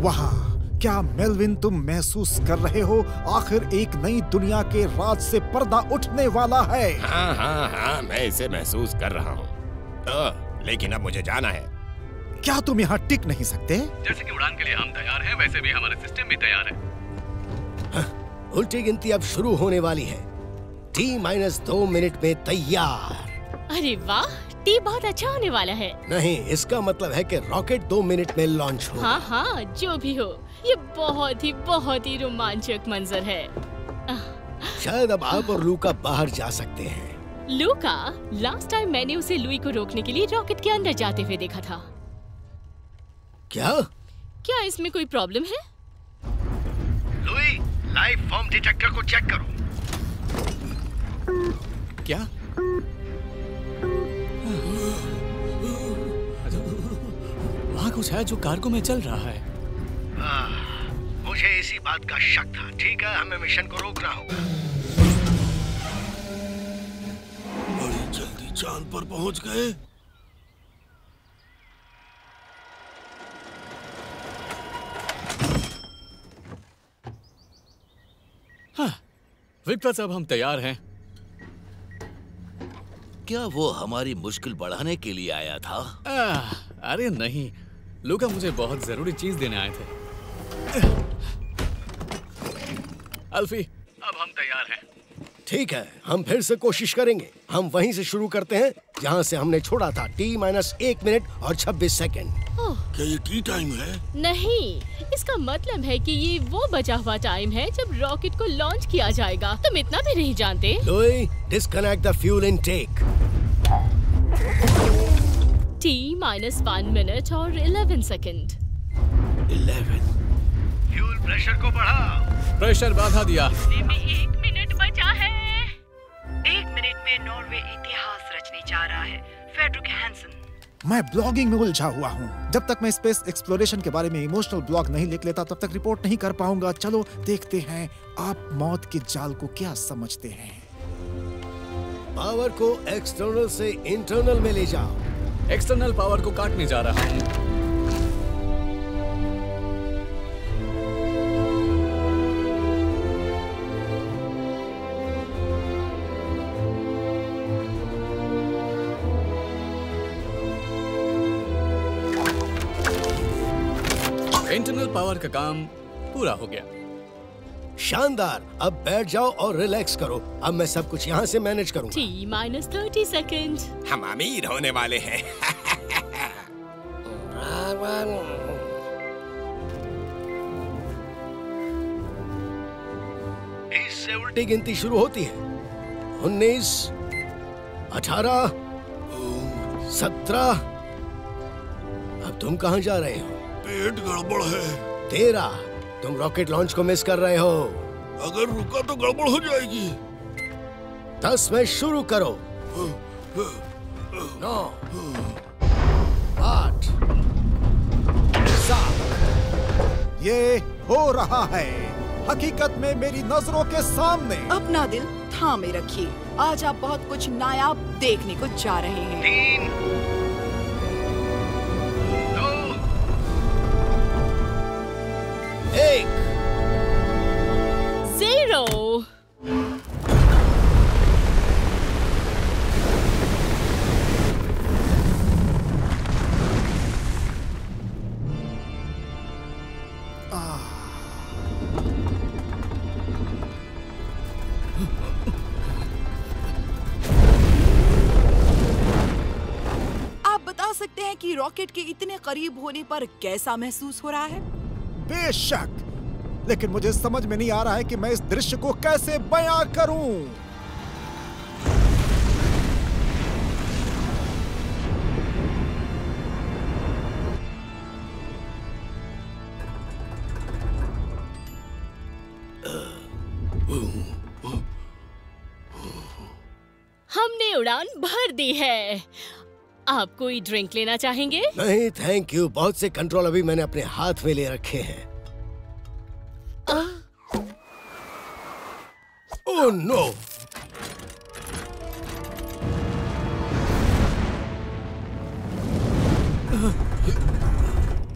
वहाँ क्या मेलविन तुम महसूस कर रहे हो? आखिर एक नई दुनिया के राज से पर्दा उठने वाला है। हाँ हाँ हाँ मैं इसे महसूस कर रहा हूँ। ओह, लेकिन अब मुझे जाना है। क्या तुम यहाँ टिक नहीं सकते? जैसे कि उड़ान के लिए हम तैयार हैं वैसे भी हमारे सिस्टम भी तैयार है। उल्टी गिनती अब शुरू होने वाली है। टी माइनस दो मिनट में तैयार। अरे वाह टी बहुत अच्छा होने वाला है। नहीं इसका मतलब है कि रॉकेट दो मिनट में लॉन्च हो हाँ हाँ जो भी हो ये बहुत ही बहुत ही रोमांचक मंजर है। शायद अब आप और लूका बाहर जा सकते हैं। लूका लास्ट टाइम मैंने उसे लुई को रोकने के लिए रॉकेट के अंदर जाते हुए देखा था। क्या? क्या इसमें कोई प्रॉब्लम है? लुई लाइव फॉर्म डिटेक्टर को चेक करो। क्या? वहाँ कुछ है जो कार्गो में चल रहा है। आह, मुझे इसी बात का शक था। ठीक है हमें मिशन को रोकना होगा। बड़ी जल्दी चाँद पर पहुँच गए। हाँ विक्टर अब हम तैयार हैं। क्या वो हमारी मुश्किल बढ़ाने के लिए आया था? आ, अरे नहीं लुका मुझे बहुत ज़रूरी चीज़ देने आए थे। अल्फी अब हम तैयार हैं। ठीक है हम फिर से कोशिश करेंगे। हम वहीं से शुरू करते हैं जहाँ से हमने छोड़ा था टी माइनस एक मिनट और छब्बीस सेकेंड क्या ये टी टाइम है? नहीं इसका मतलब है कि ये वो बचा हुआ टाइम है जब रॉकेट को लॉन्च किया जाएगा। तुम इतना भी नहीं जानते। Disconnect the fuel intake T minus one minute और eleven second eleven fuel pressure को बढ़ाओ। प्रेशर बाधा दिया। में एक मिनट बचा है। एक मिनट में नॉर्वे इतिहास रचने जा रहा है फेडरिक हैंसन। मैं ब्लॉगिंग में उलझा हुआ हूँ। जब तक मैं स्पेस एक्सप्लोरेशन के बारे में इमोशनल ब्लॉग नहीं लिख लेता तब तक रिपोर्ट नहीं कर पाऊँगा। चलो देखते हैं आप मौत के जाल को क्या समझते हैं। पावर को एक्सटर्नल से इंटरनल में ले जाओ। एक्सटर्नल पावर को काटने जा रहा हूँ। कुमार का काम पूरा हो गया। शानदार। अब बैठ जाओ और रिलैक्स करो। अब मैं सब कुछ यहाँ से मैनेज करूँगा। माइनस थर्टी सेकेंड हम अमीर होने वाले हैं। इससे उल्टी गिनती शुरू होती है। उन्नीस अठारह सत्रह। अब तुम कहाँ जा रहे हो? पेट गड़बड़ है। तेरह तुम रॉकेट लॉन्च को मिस कर रहे हो। अगर रुका तो गड़बड़ हो जाएगी। दस में शुरू करो। नौ आठ सात। ये हो रहा है। हकीकत में मेरी नज़रों के सामने। अपना दिल थामे रखिए। आज आप बहुत कुछ नायाब देखने को जा रहे हैं। तीन एक। ज़ीरो आप बता सकते हैं कि रॉकेट के इतने करीब होने पर कैसा महसूस हो रहा है? बेशक। लेकिन मुझे समझ में नहीं आ रहा है कि मैं इस दृश्य को कैसे बयां करूँ। हमने उड़ान भर दी है। आप कोई ड्रिंक लेना चाहेंगे? नहीं थैंक यू बहुत से कंट्रोल अभी मैंने अपने हाथ में ले रखे हैं। ओह नो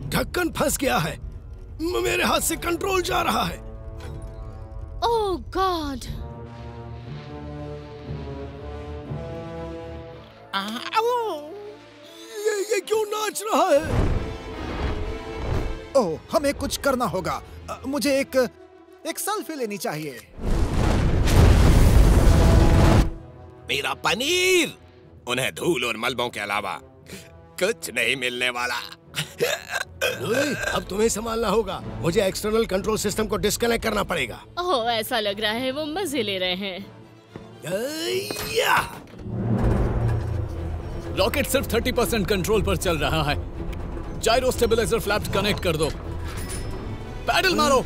ढक्कन फंस गया है। मेरे हाथ से कंट्रोल जा रहा है। ओह गॉड ये ये क्यों नाच रहा है? ओह हमें कुछ करना होगा। मुझे एक एक सेल्फी लेनी चाहिए। मेरा पनीर! उन्हें धूल और मलबों के अलावा कुछ नहीं मिलने वाला। अब तुम्हें संभालना होगा। मुझे एक्सटर्नल कंट्रोल सिस्टम को डिस्कनेक्ट करना पड़ेगा। ओह ऐसा लग रहा है वो मज़े ले रहे हैं। या रॉकेट सिर्फ़ 30 परसेंट कंट्रोल पर चल रहा है। जायरो स्टेबलाइजर फ्लैप्स कनेक्ट कर दो। पैडल मारो।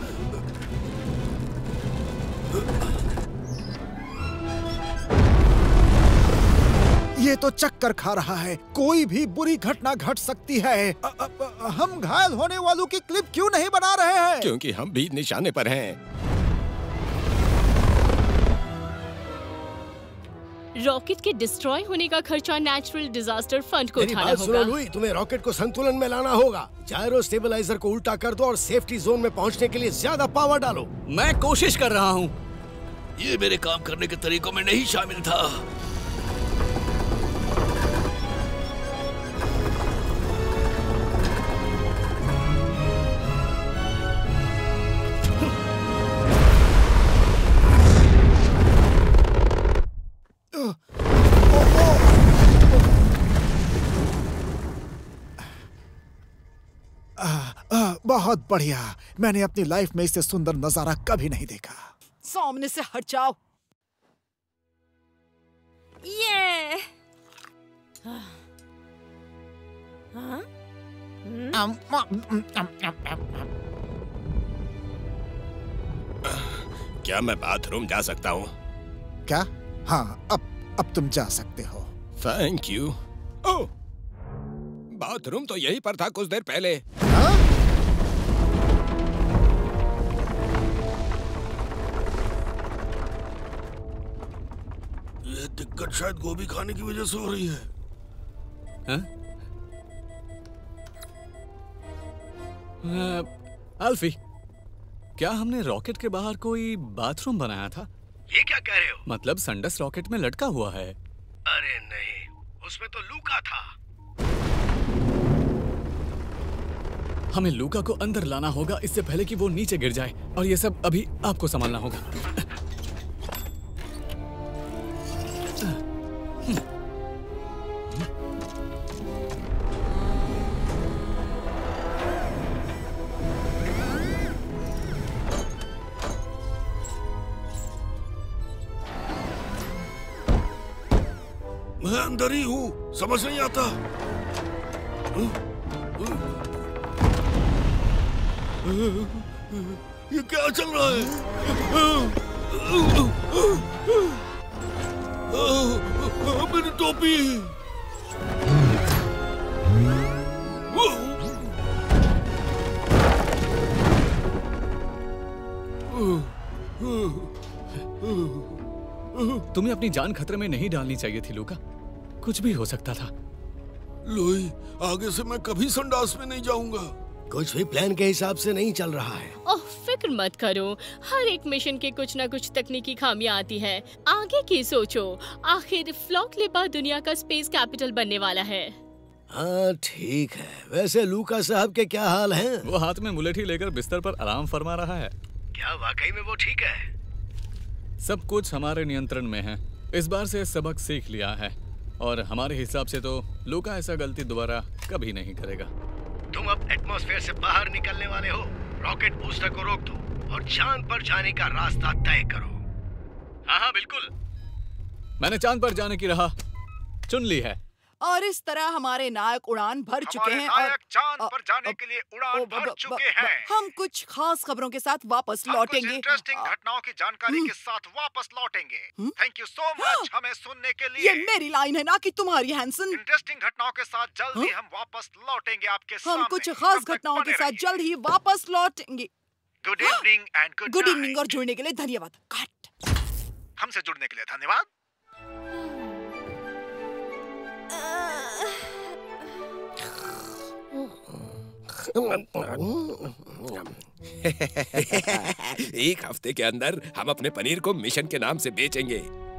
ये तो चक्कर खा रहा है। कोई भी बुरी घटना घट सकती है। अ, अ, अ, हम घायल होने वालों की क्लिप क्यों नहीं बना रहे हैं? क्योंकि हम भी निशाने पर हैं। रॉकेट के डिस्ट्रॉय होने का खर्चा नेचुरल डिजास्टर फंड को उठाना होगा। हुई तुम्हें रॉकेट को संतुलन में लाना होगा। जायरो स्टेबलाइजर को उल्टा कर दो और सेफ्टी जोन में पहुँचने के लिए ज़्यादा पावर डालो। मैं कोशिश कर रहा हूँ। ये मेरे काम करने के तरीकों में नहीं शामिल था। आ, बहुत बढ़िया। मैंने अपनी लाइफ में इससे सुंदर नज़ारा कभी नहीं देखा। सामने से हट जाओ। ये। क्या मैं बाथरूम जा सकता हूँ? क्या? हाँ अब अब तुम जा सकते हो। थैंक यू ओह बाथरूम तो यहीं पर था कुछ देर पहले। दिक्कत शायद गोभी खाने की वजह से हो रही है। हाँ? अ, अल्फी क्या हमने रॉकेट के बाहर कोई बाथरूम बनाया था? ये क्या कह रहे हो? मतलब संडस रॉकेट में लटका हुआ है। अरे नहीं उसमें तो लूका था। हमें लूका को अंदर लाना होगा इससे पहले कि वो नीचे गिर जाए और ये सब अभी आपको संभालना होगा। अंदर ही हूँ, समझ नहीं आता। ये क्या चल रहा है? मेरी टोपी। तुम्हें अपनी जान खतरे में नहीं डालनी चाहिए थी, लूका। कुछ भी हो सकता था। लोई आगे से मैं कभी संडास में नहीं जाऊँगा। कुछ भी प्लान के हिसाब से नहीं चल रहा है। ओह फ़िक्र मत करो। हर एक मिशन के कुछ ना कुछ तकनीकी खामियाँ आती है। आगे की सोचो। आखिर फ्लॉक लिबा दुनिया का स्पेस कैपिटल बनने वाला है। हाँ ठीक है। वैसे लूका साहब के क्या हाल हैं? वो हाथ में मुलेठी लेकर बिस्तर पर आराम फरमा रहा है। क्या वाकई में वो ठीक है? सब कुछ हमारे नियंत्रण में है। इस बार से सबक सीख लिया है। और हमारे हिसाब से तो लूका ऐसा गलती दोबारा कभी नहीं करेगा। तुम अब एटमॉस्फेयर से बाहर निकलने वाले हो। रॉकेट बूस्टर को रोक दो और चाँद पर जाने का रास्ता तय करो। हाँ हाँ बिल्कुल। मैंने चाँद पर जाने की राह चुन ली है। और इस तरह हमारे नायक उड़ान भर चुके हैं और चाँद पर जाने के लिए उड़ान भर चुके हैं। हम कुछ खास खबरों के साथ वापस लौटेंगे। इंटरेस्टिंग घटनाओं की जानकारी के साथ वापस लौटेंगे। थैंक यू सो मच हमें सुनने के लिए। ये मेरी लाइन है ना कि तुम्हारी हैंसन इंटरेस्टिंग घटनाओं के साथ जल्द ही हम वापस लौटेंगे आपके हम कुछ खास घटनाओं के साथ जल्द ही वापस लौटेंगे। Good evening and good good evening और जुड़ने के लिए धन्यवाद। काट हमसे जुड़ने के लिए धन्यवाद। एक हफ़्ते के अंदर हम अपने पनीर को मिशन के नाम से बेचेंगे।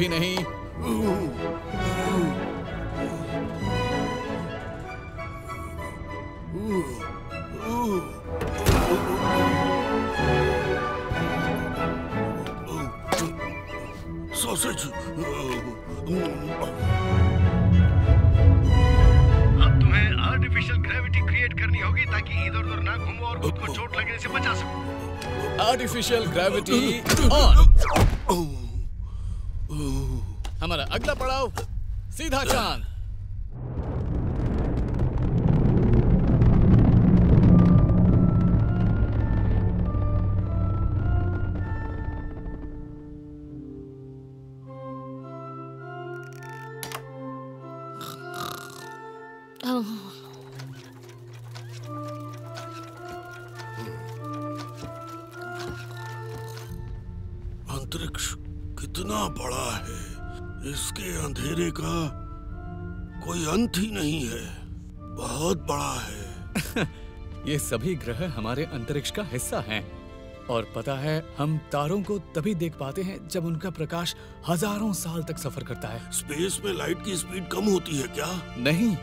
नहीं सभी ग्रह हमारे अंतरिक्ष का हिस्सा हैं। और पता है हम तारों को तभी देख पाते हैं जब उनका प्रकाश हज़ारों साल तक सफ़र करता है। स्पेस में लाइट की स्पीड कम होती है क्या? नहीं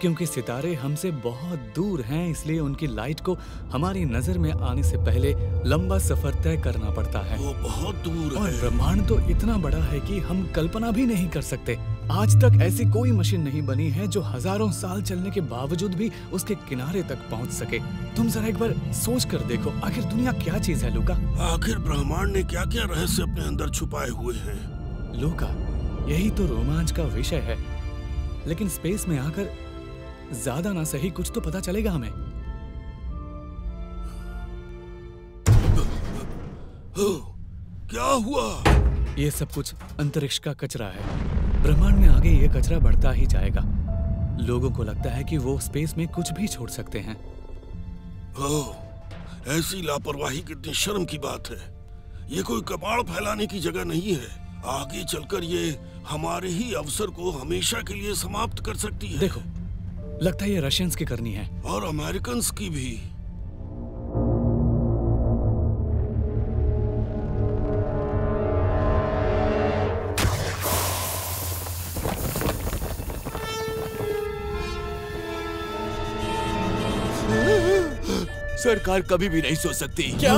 क्योंकि सितारे हमसे बहुत दूर हैं इसलिए उनकी लाइट को हमारी नज़र में आने से पहले लंबा सफ़र तय करना पड़ता है। वो बहुत दूर और है। ब्रह्मांड तो इतना बड़ा है कि हम कल्पना भी नहीं कर सकते। आज तक ऐसी कोई मशीन नहीं बनी है जो हज़ारों साल चलने के बावजूद भी उसके किनारे तक पहुँच सके। तुम जरा एक बार सोच कर देखो आखिर दुनिया क्या चीज़ है लूका? आखिर ब्रह्मांड ने क्या क्या रहस्य अपने अंदर छुपाए हुए हैं? लूका यही तो रोमांच का विषय है। लेकिन स्पेस में आकर ज़्यादा ना सही कुछ तो पता चलेगा हमें। क्या हुआ? ये सब कुछ अंतरिक्ष का कचरा है। ब्रह्मांड में आगे ये कचरा बढ़ता ही जाएगा। लोगों को लगता है कि वो स्पेस में कुछ भी छोड़ सकते हैं। ऐसी लापरवाही कितनी शर्म की बात है। ये कोई कबाड़ फैलाने की जगह नहीं है। आगे चलकर ये हमारे ही अवसर को हमेशा के लिए समाप्त कर सकती है। देखो लगता है ये रशियंस की करनी है। और अमेरिकन की भी। सरकार कभी भी नहीं सोच सकती। क्या?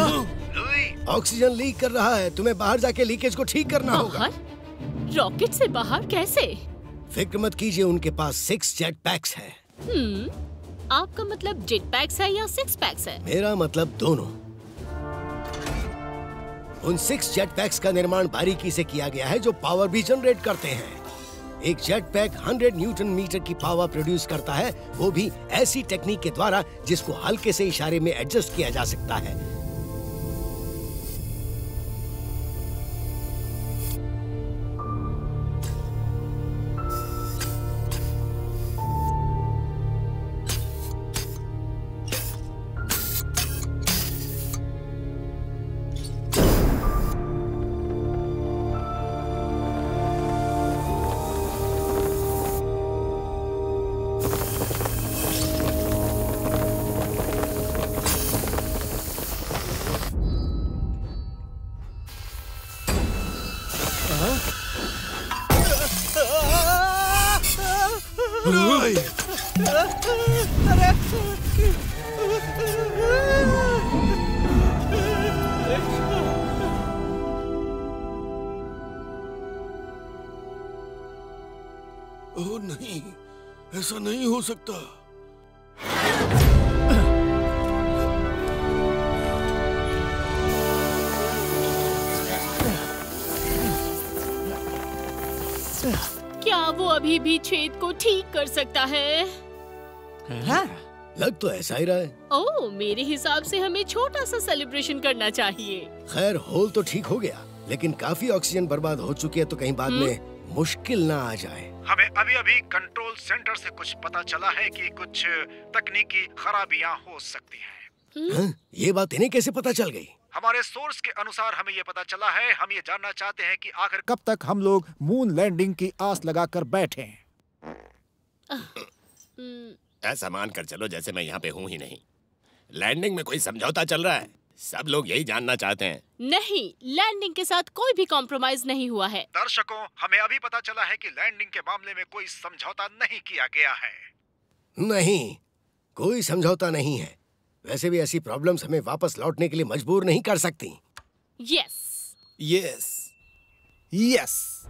ऑक्सीजन लीक कर रहा है। तुम्हें बाहर जाके लीकेज को ठीक करना होगा। रॉकेट से बाहर कैसे? फ़िक्र मत कीजिए उनके पास सिक्स जेट पैक्स है। हम्म आपका मतलब जेट पैक्स है या सिक्स पैक्स है? मेरा मतलब दोनों। उन सिक्स जेट पैक्स का निर्माण बारीकी से किया गया है जो पावर भी जनरेट करते हैं। एक जेट पैक 100 न्यूटन मीटर की पावर प्रोड्यूस करता है, वो भी ऐसी टेक्निक के द्वारा जिसको हल्के से इशारे में एडजस्ट किया जा सकता है। ओह नहीं ऐसा नहीं हो सकता। क्या वो अभी भी छेद को ठीक कर सकता है? हाँ, लग तो ऐसा ही रहा है। ओह मेरे हिसाब से हमें छोटा सा सेलिब्रेशन करना चाहिए। खैर होल तो ठीक हो गया लेकिन काफ़ी ऑक्सीजन बर्बाद हो चुकी है तो कहीं बाद में मुश्किल ना आ जाए। हमें अभी अभी कंट्रोल सेंटर से कुछ पता चला है कि कुछ तकनीकी खराबियाँ हो सकती हैं। हाँ? ये बात इन्हें कैसे पता चल गई? हमारे सोर्स के अनुसार हमें ये पता चला है हम ये जानना चाहते हैं कि आखिर कब तक हम लोग मून लैंडिंग की आस लगाकर बैठे हैं? ऐसा मान कर चलो जैसे मैं यहाँ पे हूँ ही नहीं। लैंडिंग में कोई समझौता चल रहा है। सब लोग यही जानना चाहते हैं। नहीं लैंडिंग के साथ कोई भी कॉम्प्रोमाइज नहीं हुआ है। दर्शकों हमें अभी पता चला है कि लैंडिंग के मामले में कोई समझौता नहीं किया गया है। नहीं कोई समझौता नहीं है। वैसे भी ऐसी प्रॉब्लम्स हमें वापस लौटने के लिए मजबूर नहीं कर सकती। यस यस यस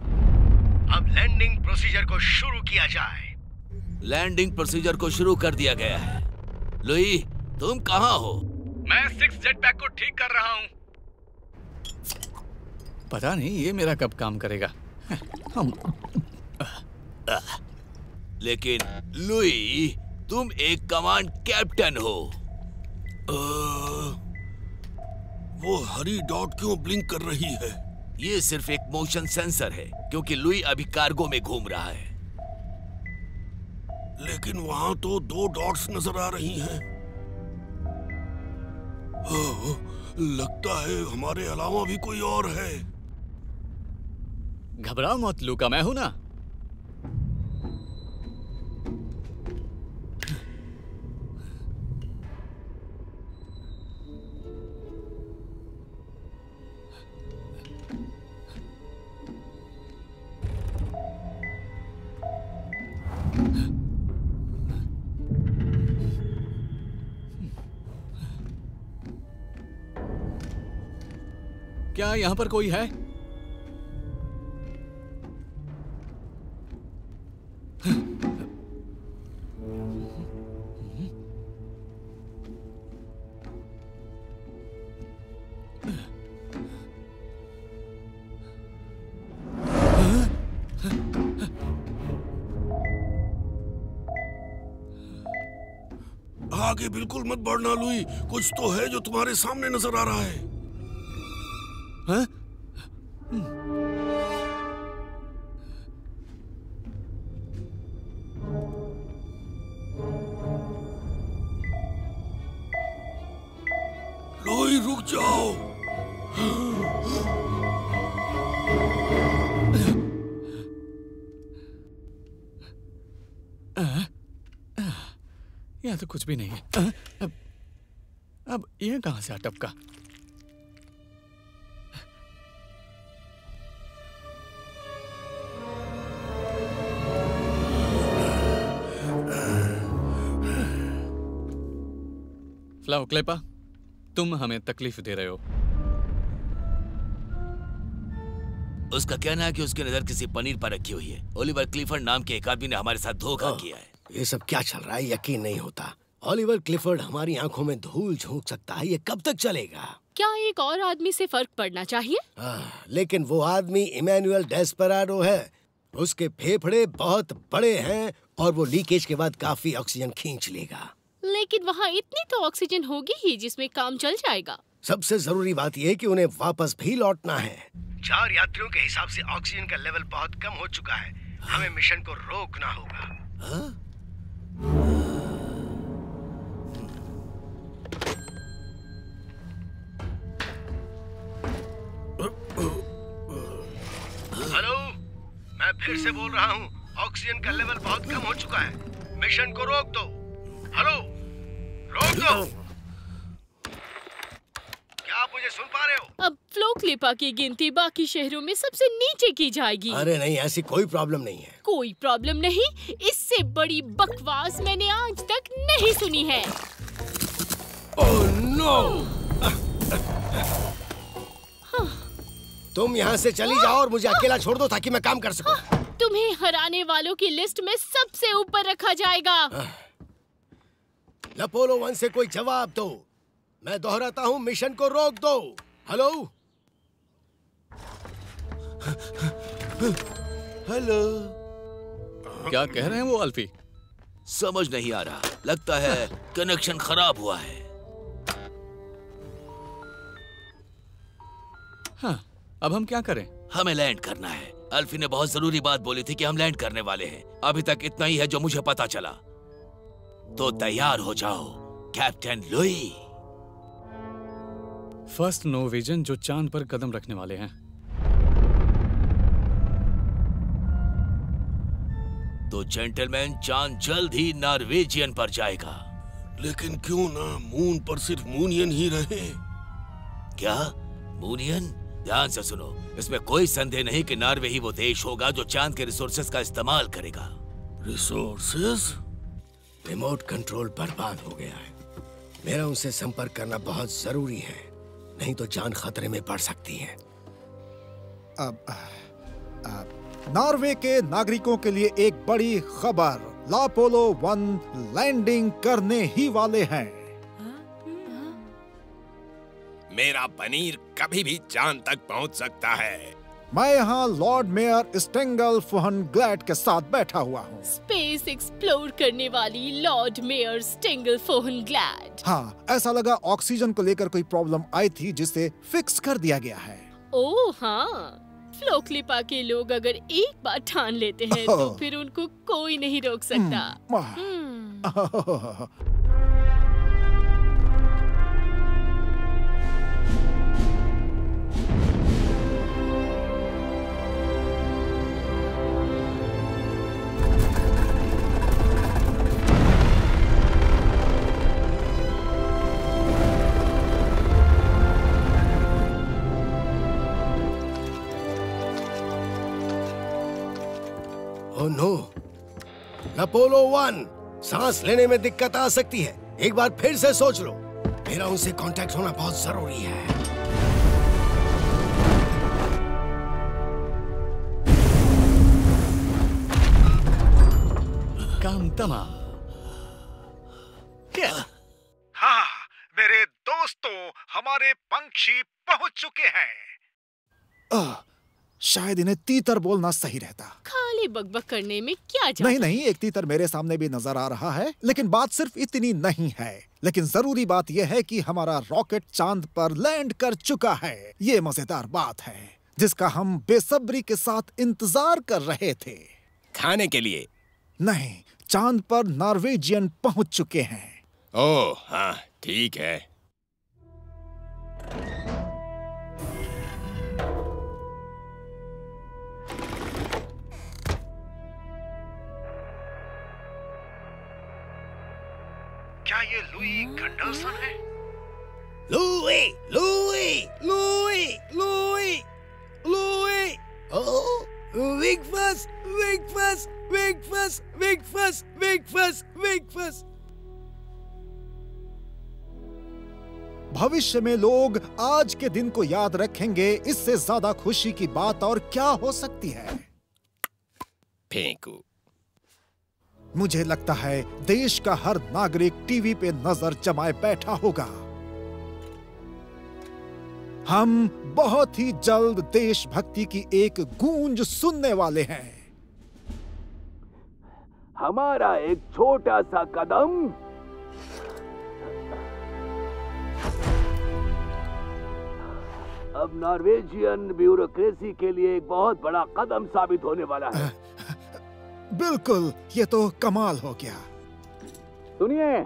अब लैंडिंग प्रोसीजर को शुरू किया जाए। लैंडिंग प्रोसीजर को शुरू कर दिया गया है। लुई तुम कहाँ हो? मैं सिक्स जेट पैक को ठीक कर रहा हूँ। पता नहीं ये मेरा कब काम करेगा। हम लेकिन लुई तुम एक कमांड कैप्टन हो। अ, वो हरी डॉट क्यों ब्लिंक कर रही है? ये सिर्फ़ एक मोशन सेंसर है क्योंकि लुई अभी कार्गो में घूम रहा है। लेकिन वहाँ तो दो डॉट्स नज़र आ रही हैं। लगता है हमारे अलावा भी कोई और है। घबराओ मत लूका मैं हूँ ना। क्या यहाँ पर कोई है आगे बिल्कुल मत बढ़ना, लुई कुछ तो है जो तुम्हारे सामने नज़र आ रहा है? तो कुछ भी नहीं है। अब अब ये कहाँ से आ टपका? फ्लाओ क्लेपा तुम हमें तकलीफ़ दे रहे हो। उसका कहना है कि उसकी नज़र किसी पनीर पर रखी हुई है। ओलिवर क्लिफर्ड नाम के एक आदमी ने हमारे साथ धोखा किया है। ये सब क्या चल रहा है? यकीन नहीं होता। ओलिवर क्लिफर्ड हमारी आँखों में धूल झोंक सकता है। ये कब तक चलेगा? क्या एक और आदमी से फ़र्क पड़ना चाहिए? आह, लेकिन वो आदमी इमैनुअल डेस्पराडो है। उसके फेफड़े बहुत बड़े हैं और वो लीकेज के बाद काफ़ी ऑक्सीजन खींच लेगा। लेकिन वहाँ इतनी तो ऑक्सीजन होगी ही जिसमें काम चल जाएगा। सबसे ज़रूरी बात यह है कि उन्हें वापस भी लौटना है। चार यात्रियों के हिसाब से ऑक्सीजन का लेवल बहुत कम हो चुका है। हमें मिशन को रोकना होगा। हेलो, मैं फिर से बोल रहा हूँ ऑक्सीजन का लेवल बहुत कम हो चुका है। मिशन को रोक दो। हेलो रोक दो। क्या आप मुझे सुन पा रहे हो? अब फ्लो क्लिपा की गिनती बाकी शहरों में सबसे नीचे की जाएगी। अरे नहीं ऐसी कोई प्रॉब्लम नहीं है। कोई प्रॉब्लम नहीं। इससे बड़ी बकवास मैंने आज तक नहीं सुनी है। ओह नो तुम यहाँ से चली जाओ और मुझे अकेला छोड़ दो ताकि मैं काम कर सकूँ। तुम्हें हराने वालों की लिस्ट में सबसे ऊपर रखा जाएगा। लपोलो वन से कोई जवाब दो। मैं दोहराता हूँ मिशन को रोक दो। हेलो? हेलो? क्या कह रहे हैं वो अल्फी? समझ नहीं आ रहा। लगता है कनेक्शन खराब हुआ है। हाँ अब हम क्या करें? हमें लैंड करना है। अल्फी ने बहुत ज़रूरी बात बोली थी कि हम लैंड करने वाले हैं। अभी तक इतना ही है जो मुझे पता चला। तो तैयार हो जाओ कैप्टन लुई। फ़र्स्ट नोवेजन जो चाँद पर कदम रखने वाले हैं। तो जेंटलमैन चाँद जल्द ही नॉर्वेजियन पर जाएगा। लेकिन क्यों ना मून पर सिर्फ़ मूनियन ही रहे? क्या? मूनियन? ध्यान से सुनो इसमें कोई संदेह नहीं कि नॉर्वे ही वो देश होगा जो चाँद के रिसोर्सेज का इस्तेमाल करेगा। रिसोर्सेज रिमोट कंट्रोल बर्बाद हो गया है। मेरा उनसे संपर्क करना बहुत ज़रूरी है। नहीं तो जान खतरे में पड़ सकती है। अब अब नॉर्वे के नागरिकों के लिए एक बड़ी खबर लापोलो वन लैंडिंग करने ही वाले हैं। मेरा पनीर कभी भी चाँद तक पहुँच सकता है। मैं यहाँ lord mayor Stengal Fohn Glad के साथ बैठा हुआ हूँ। स्पेस एक्सप्लोर करने वाली lord mayor Stengal Fohn Glad हाँ ऐसा लगा ऑक्सीजन को लेकर कोई प्रॉब्लम आई थी जिसे फिक्स कर दिया गया है। ओ हाँ। फ्लोक्लिपा के लोग अगर एक बार ठान लेते हैं तो फिर उनको कोई नहीं रोक सकता। वाह। हम्म। Oh no. अपोलो वन सांस लेने में दिक्कत आ सकती है। एक बार फिर से सोच लो। मेरा उनसे कांटेक्ट होना बहुत ज़रूरी है। काम तमाम क्या? हाँ मेरे दोस्तों हमारे पंक्षी पहुँच चुके हैं। शायद इन्हें तीतर बोलना सही रहता। खाली बकबक करने में क्या जाता? नहीं नहीं एक तीतर मेरे सामने भी नज़र आ रहा है लेकिन बात सिर्फ़ इतनी नहीं है। लेकिन ज़रूरी बात यह है कि हमारा रॉकेट चाँद पर लैंड कर चुका है। ये मज़ेदार बात है जिसका हम बेसब्री के साथ इंतज़ार कर रहे थे। खाने के लिए। नहीं चाँद पर नॉर्वेजियन पहुँच चुके हैं। ओह हाँ ठीक है। क्या ये लुई गंडरसन है? Louie Louie Louie Louie Louie. ओ विगफस विगफस विगफस विगफस विगफस विगफस भविष्य में लोग आज के दिन को याद रखेंगे इससे ज़्यादा खुशी की बात और क्या हो सकती है? फेंकू। मुझे लगता है देश का हर नागरिक टीवी पे नज़र जमाए बैठा होगा। हम बहुत ही जल्द देशभक्ति की एक गूंज सुनने वाले हैं। हमारा एक छोटा सा कदम। अब नॉर्वेजियन ब्यूरोक्रेसी के लिए एक बहुत बड़ा कदम साबित होने वाला है। बिल्कुल ये तो कमाल हो गया। सुनिए।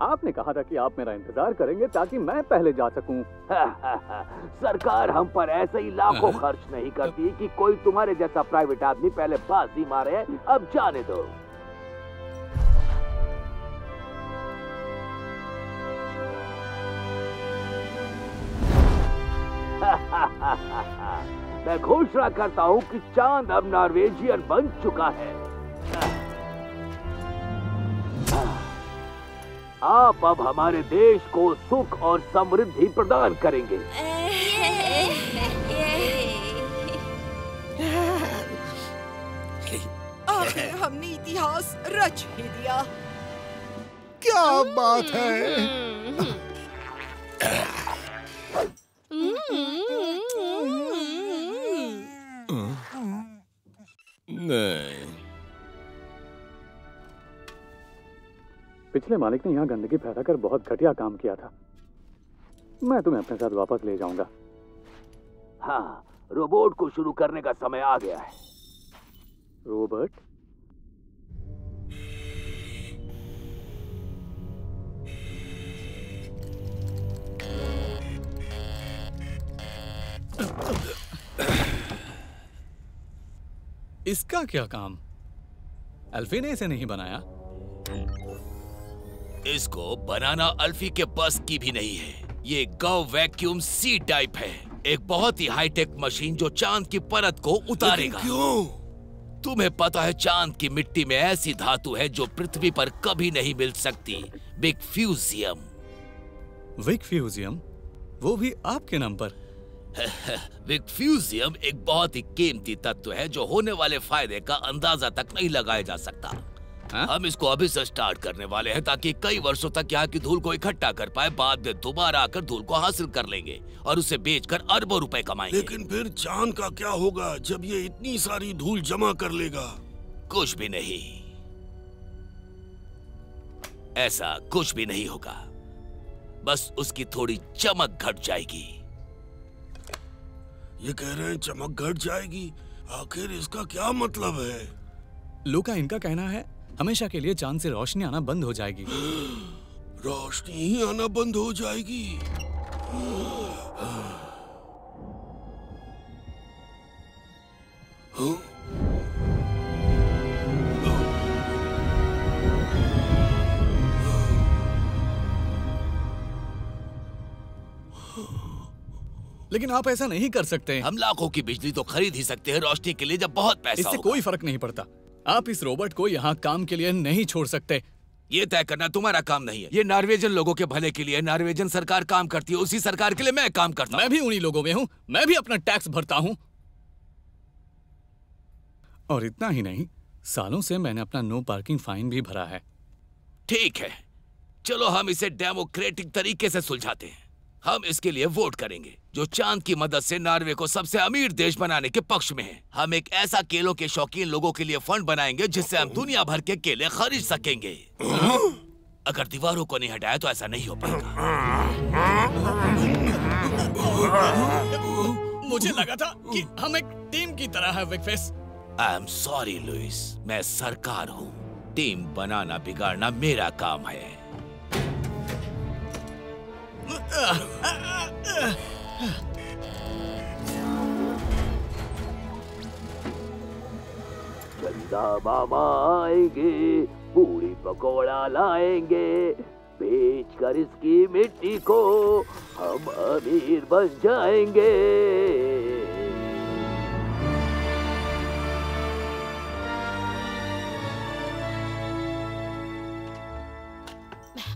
आपने कहा था कि आप मेरा इंतज़ार करेंगे ताकि मैं पहले जा सकूँ। सरकार हम पर ऐसे ही लाखों खर्च नहीं करती कि कोई तुम्हारे जैसा प्राइवेट आदमी पहले बाजी मारे अब जाने दो। मैं घोषणा करता हूँ कि चाँद अब नॉर्वेजियन बन चुका है। आप अब हमारे देश को सुख और समृद्धि प्रदान करेंगे। आखिर हमने इतिहास रच ही दिया। क्या बात है? नहीं पिछले मालिक ने यहाँ गंदगी फैला कर बहुत घटिया काम किया था। मैं तुम्हें अपने साथ वापस ले जाऊँगा। हाँ रोबोट को शुरू करने का समय आ गया है। रोबोट इसका क्या काम? अल्फी ने इसे नहीं बनाया। इसको बनाना अल्फी के बस की भी नहीं है। ये गव वैक्यूम सी टाइप है। एक बहुत ही हाईटेक मशीन जो चाँद की परत को उतारेगा। क्यों? तुम्हें पता है चाँद की मिट्टी में ऐसी धातु है जो पृथ्वी पर कभी नहीं मिल सकती। बिग फ्यूजियम विक फ्यूजियम वो भी आपके नाम पर? विग फ्यूजियम एक बहुत ही कीमती तत्व है जो होने वाले फ़ायदे का अंदाज़ा तक नहीं लगाया जा सकता। हाँ? हम इसको अभी से स्टार्ट करने वाले हैं ताकि कई वर्षों तक यहाँ की धूल को इकट्ठा कर पाए बाद में दोबारा आकर धूल को हासिल कर लेंगे और उसे बेचकर अरबों रुपए कमाएँगे। लेकिन फिर चाँद का क्या होगा जब ये इतनी सारी धूल जमा कर लेगा? कुछ भी नहीं। ऐसा कुछ भी नहीं होगा। बस उसकी थोड़ी चमक घट जाएगी। ये कह रहे हैं चमक घट जाएगी। आखिर इसका क्या मतलब है? लोका इनका कहना है हमेशा के लिए चाँद से रोशनी आना बंद हो जाएगी। रोशनी ही आना बंद हो जाएगी। हाँ? लेकिन आप ऐसा नहीं कर सकते। हम लाखों की बिजली तो खरीद ही सकते हैं रोशनी के लिए जब बहुत पैसा इससे कोई फ़र्क नहीं पड़ता। आप इस रोबोट को यहाँ काम के लिए नहीं छोड़ सकते। ये तय करना तुम्हारा काम नहीं है। ये नॉर्वेजन लोगों के भले के लिए नॉर्वेजन सरकार काम करती है उसी सरकार के लिए मैं काम करता मैं भी उन्हीं लोगों में हूँ मैं भी अपना टैक्स भरता हूँ। और इतना ही नहीं सालों से मैंने अपना नो पार्किंग फाइन भी भरा है। ठीक है चलो हम इसे डेमोक्रेटिक तरीके से सुलझाते हैं। हम इसके लिए वोट करेंगे जो चाँद की मदद से नॉर्वे को सबसे अमीर देश बनाने के पक्ष में है। हम एक ऐसा केलों के शौकीन लोगों के लिए फंड बनाएँगे जिससे हम दुनिया भर के केले खरीद सकेंगे। अगर दीवारों को नहीं हटाया तो ऐसा नहीं हो पाएगा। मुझे लगा था कि हम एक टीम की तरह है विगफेस आई एम सॉरी लुइस मैं सरकार हूँ। टीम बनाना बिगाड़ना मेरा काम है। दादा बाबा आएँगे, पूरी पकोड़ा लाएँगे। बेच कर इसकी मिट्टी को हम अमीर बन जाएँगे।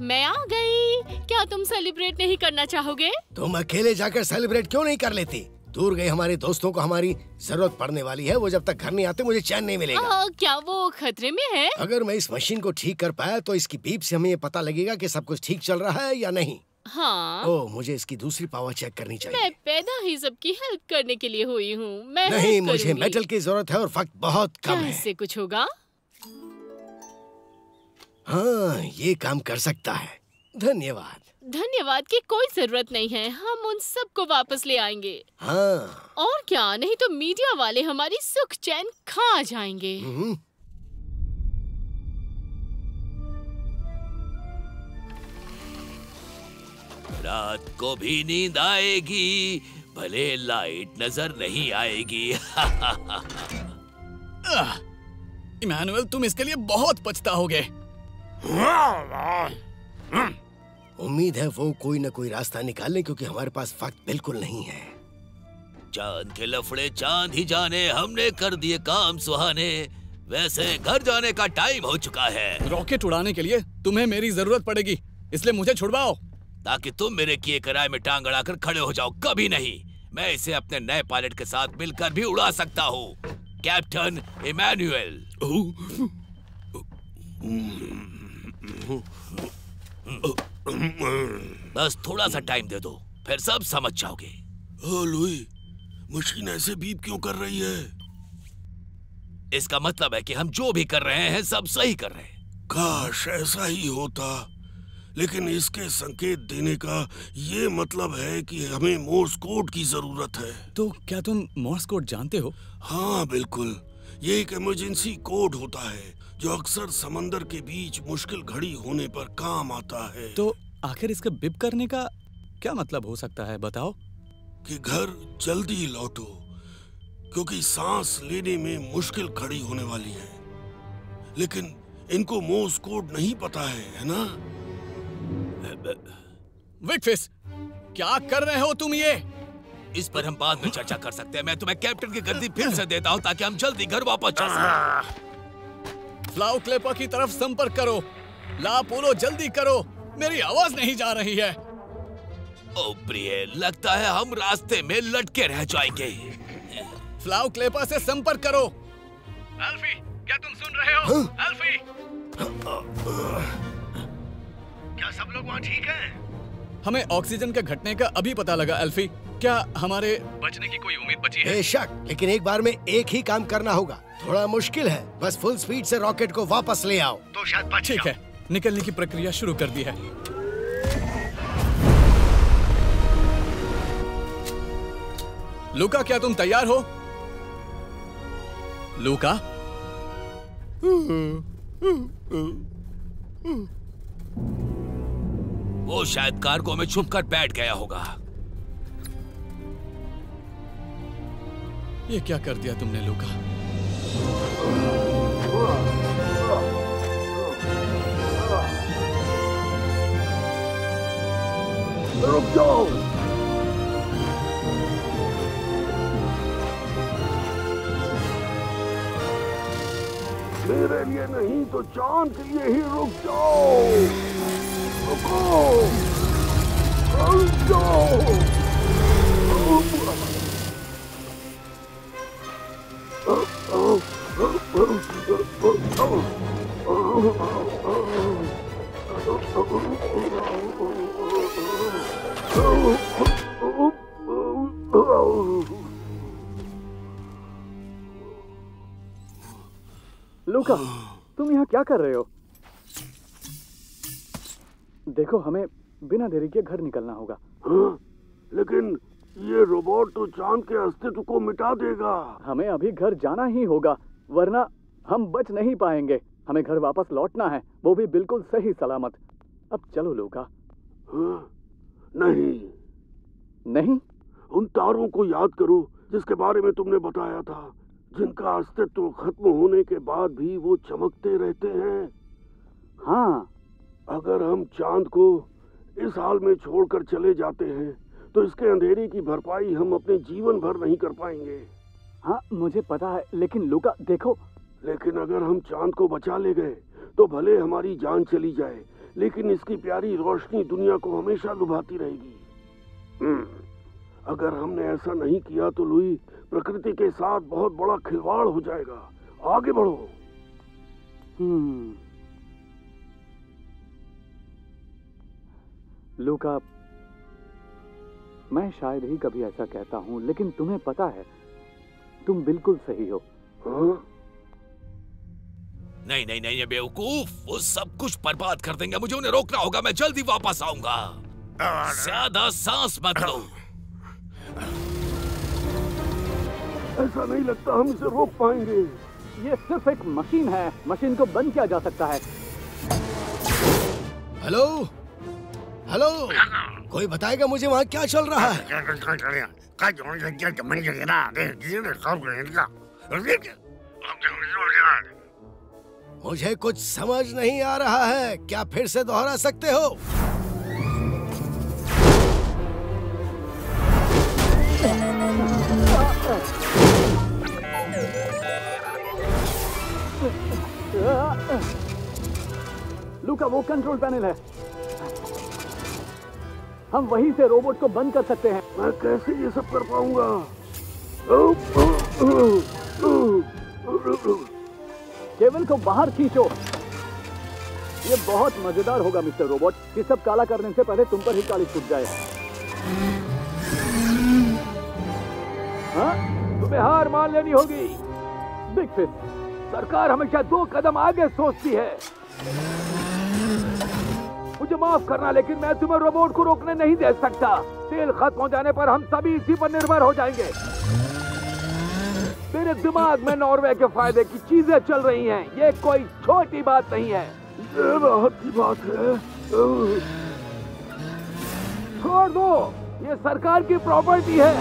मैं आ गई। क्या तुम सेलिब्रेट नहीं करना चाहोगे? तुम अकेले जाकर सेलिब्रेट क्यों नहीं कर लेती? दूर गए हमारे दोस्तों को हमारी ज़रूरत पड़ने वाली है वो जब तक घर नहीं आते मुझे चैन नहीं मिलेगा। आ, क्या वो खतरे में है? अगर मैं इस मशीन को ठीक कर पाया तो इसकी बीप से हमें ये पता लगेगा कि सब कुछ ठीक चल रहा है या नहीं। हाँ। ओ मुझे इसकी दूसरी पावर चेक करनी चाहिए। मैं पैदा ही सबकी हेल्प करने के लिए हुई हूँ। मैं नहीं मुझे मेटल की ज़रूरत है और वक्त बहुत कम है। इससे कुछ होगा? हाँ ये काम कर सकता है। धन्यवाद। धन्यवाद की कोई ज़रूरत नहीं है। हम उन सबको वापस ले आएँगे। हाँ। और क्या नहीं तो मीडिया वाले हमारी सुख चैन खा जाएँगे। हम्म, रात को भी नींद आएगी भले लाइट नज़र नहीं आएगी। इमानुअल तुम इसके लिए बहुत पछताओगे। उम्मीद है वो कोई ना कोई रास्ता निकाले क्योंकि हमारे पास वक्त बिल्कुल नहीं है। चाँद के लफड़े चाँद ही जाने हमने कर दिए काम सुहाने। वैसे घर जाने का टाइम हो चुका है। रॉकेट उड़ाने के लिए तुम्हें मेरी ज़रूरत पड़ेगी इसलिए मुझे छुड़वाओ। ताकि तुम मेरे किए किराए में टांग अड़ाकर खड़े हो जाओ कभी नहीं। मैं इसे अपने नए पायलट के साथ मिलकर भी उड़ा सकता हूँ। कैप्टन इमैनुअल बस थोड़ा सा टाइम दे दो फिर सब समझ जाओगे। लुई मशीन ऐसे बीप क्यों कर रही है? इसका मतलब है कि हम जो भी कर रहे हैं सब सही कर रहे हैं। काश ऐसा ही होता लेकिन इसके संकेत देने का ये मतलब है कि हमें मोर्स कोड की ज़रूरत है। तो क्या तुम मॉर्स कोड जानते हो? हाँ बिल्कुल ये एक इमरजेंसी कोड होता है। जो अक्सर समंदर के बीच मुश्किल घड़ी होने पर काम आता है। तो आखिर इसका बिप करने का क्या मतलब हो सकता है बताओ? कि घर जल्दी लौटो क्योंकि सांस लेने में मुश्किल खड़ी होने वाली है। लेकिन इनको मोर्स कोड नहीं पता है है ना? विकफिस क्या कर रहे हो तुम ये? इस पर हम बाद में चर्चा कर सकते हैं। मैं तुम्हें कैप्टन की गद्दी फिर से देता हूँ ताकि हम जल्दी घर वापस जा सकें। फ्लाउ क्लेपर की तरफ़ संपर्क करो। ला पोलो जल्दी करो। मेरी आवाज़ नहीं जा रही है। ओ प्रिय लगता है हम रास्ते में लटके रह जाएँगे। फ्लाउ क्लेपर से संपर्क करो। अल्फी क्या तुम सुन रहे हो। अल्फी! क्या सब लोग वहाँ ठीक हैं? हमें ऑक्सीजन के घटने का अभी पता लगा अल्फी। क्या हमारे बचने की कोई उम्मीद बची है? बेशक लेकिन एक बार में एक ही काम करना होगा। थोड़ा मुश्किल है। बस फुल स्पीड से रॉकेट को वापस ले आओ। तो शायद बच ठीक है निकलने की प्रक्रिया शुरू कर दी है। लूका क्या तुम तैयार हो? लूका? वो शायद कार्गो में छुप कर बैठ गया होगा। ये क्या कर दिया तुमने, लूका? रुक जाओ। मेरे लिए नहीं तो चाँद के लिए ही रुक जाओ। रुको। रुक जाओ। लूका तुम यहाँ क्या कर रहे हो? देखो हमें बिना देरी के घर निकलना होगा। हाँ, लेकिन ये रोबोट तो चाँद के अस्तित्व को मिटा देगा। हमें अभी घर जाना ही होगा वरना हम बच नहीं पाएँगे। हमें घर वापस लौटना है वो भी बिल्कुल सही सलामत। अब चलो लोका। हाँ, नहीं। नहीं? उन तारों को याद करो जिसके बारे में तुमने बताया था। जिनका अस्तित्व खत्म होने के बाद भी वो चमकते रहते हैं। हाँ। अगर हम चाँद को इस हाल में छोड़कर चले जाते हैं तो इसके अंधेरे की भरपाई हम अपने जीवन भर नहीं कर पाएँगे। हाँ मुझे पता है लेकिन लुका देखो। लेकिन अगर हम चाँद को बचा ले गए तो भले हमारी जान चली जाए लेकिन इसकी प्यारी रोशनी दुनिया को हमेशा लुभाती रहेगी। हम्म, अगर हमने ऐसा नहीं किया तो लुई प्रकृति के साथ बहुत बड़ा खिलवाड़ हो जाएगा। आगे बढ़ो। हम्म। लुका मैं शायद ही कभी ऐसा कहता हूँ लेकिन तुम्हें पता है तुम बिल्कुल सही हो। हाँ? नहीं नहीं नहीं ये बेवकूफ़ वो सब कुछ बर्बाद कर देंगे। मुझे उन्हें रोकना होगा मैं जल्दी वापस आऊँगा। ज़्यादा सांस मत लो। ऐसा नहीं लगता हम इसे रोक पाएँगे। ये सिर्फ़ एक मशीन है। मशीन को बंद किया जा सकता है। हेलो? हेलो? कोई बताएगा मुझे वहाँ क्या चल रहा है? मुझे कुछ समझ नहीं आ रहा है। क्या फिर से दोहरा सकते हो? लुका वो कंट्रोल पैनल है। हम वहीं से रोबोट को बंद कर सकते हैं। मैं कैसे ये सब कर पाऊँगा? केवल को बाहर खींचो। ये बहुत मज़ेदार होगा मिस्टर रोबोट ये सब काला करने से पहले तुम पर ही काली छूट जाए। हाँ? तुम्हें हार मान लेनी होगी। बिग फ़िश सरकार हमेशा दो कदम आगे सोचती है। मुझे माफ़ करना, लेकिन मैं तुम्हें रोबोट को रोकने नहीं दे सकता। तेल खत्म हो जाने पर हम सभी इसी पर निर्भर हो जाएँगे। मेरे दिमाग में नॉर्वे के फ़ायदे की चीज़ें चल रही हैं। ये कोई छोटी बात नहीं है। ये राहत की बात है। छोड़ दो। ये सरकार की प्रॉपर्टी है।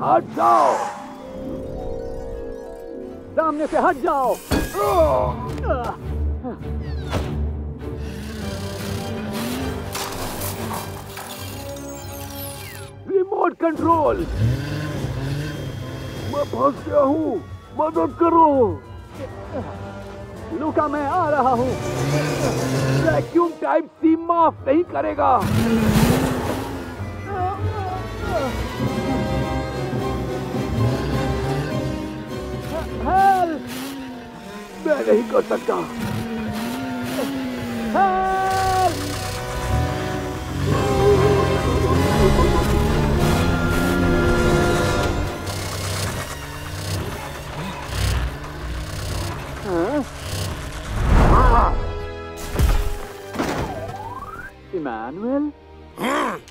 हट जाओ। सामने से हट जाओ। रिमोट कंट्रोल मैं फंस गया हूँ। मदद करो। लुका, मैं आ रहा हूँ। वैक्यूम टाइप सी माफ़ नहीं करेगा। मैं नहीं कर सकता। हेल्प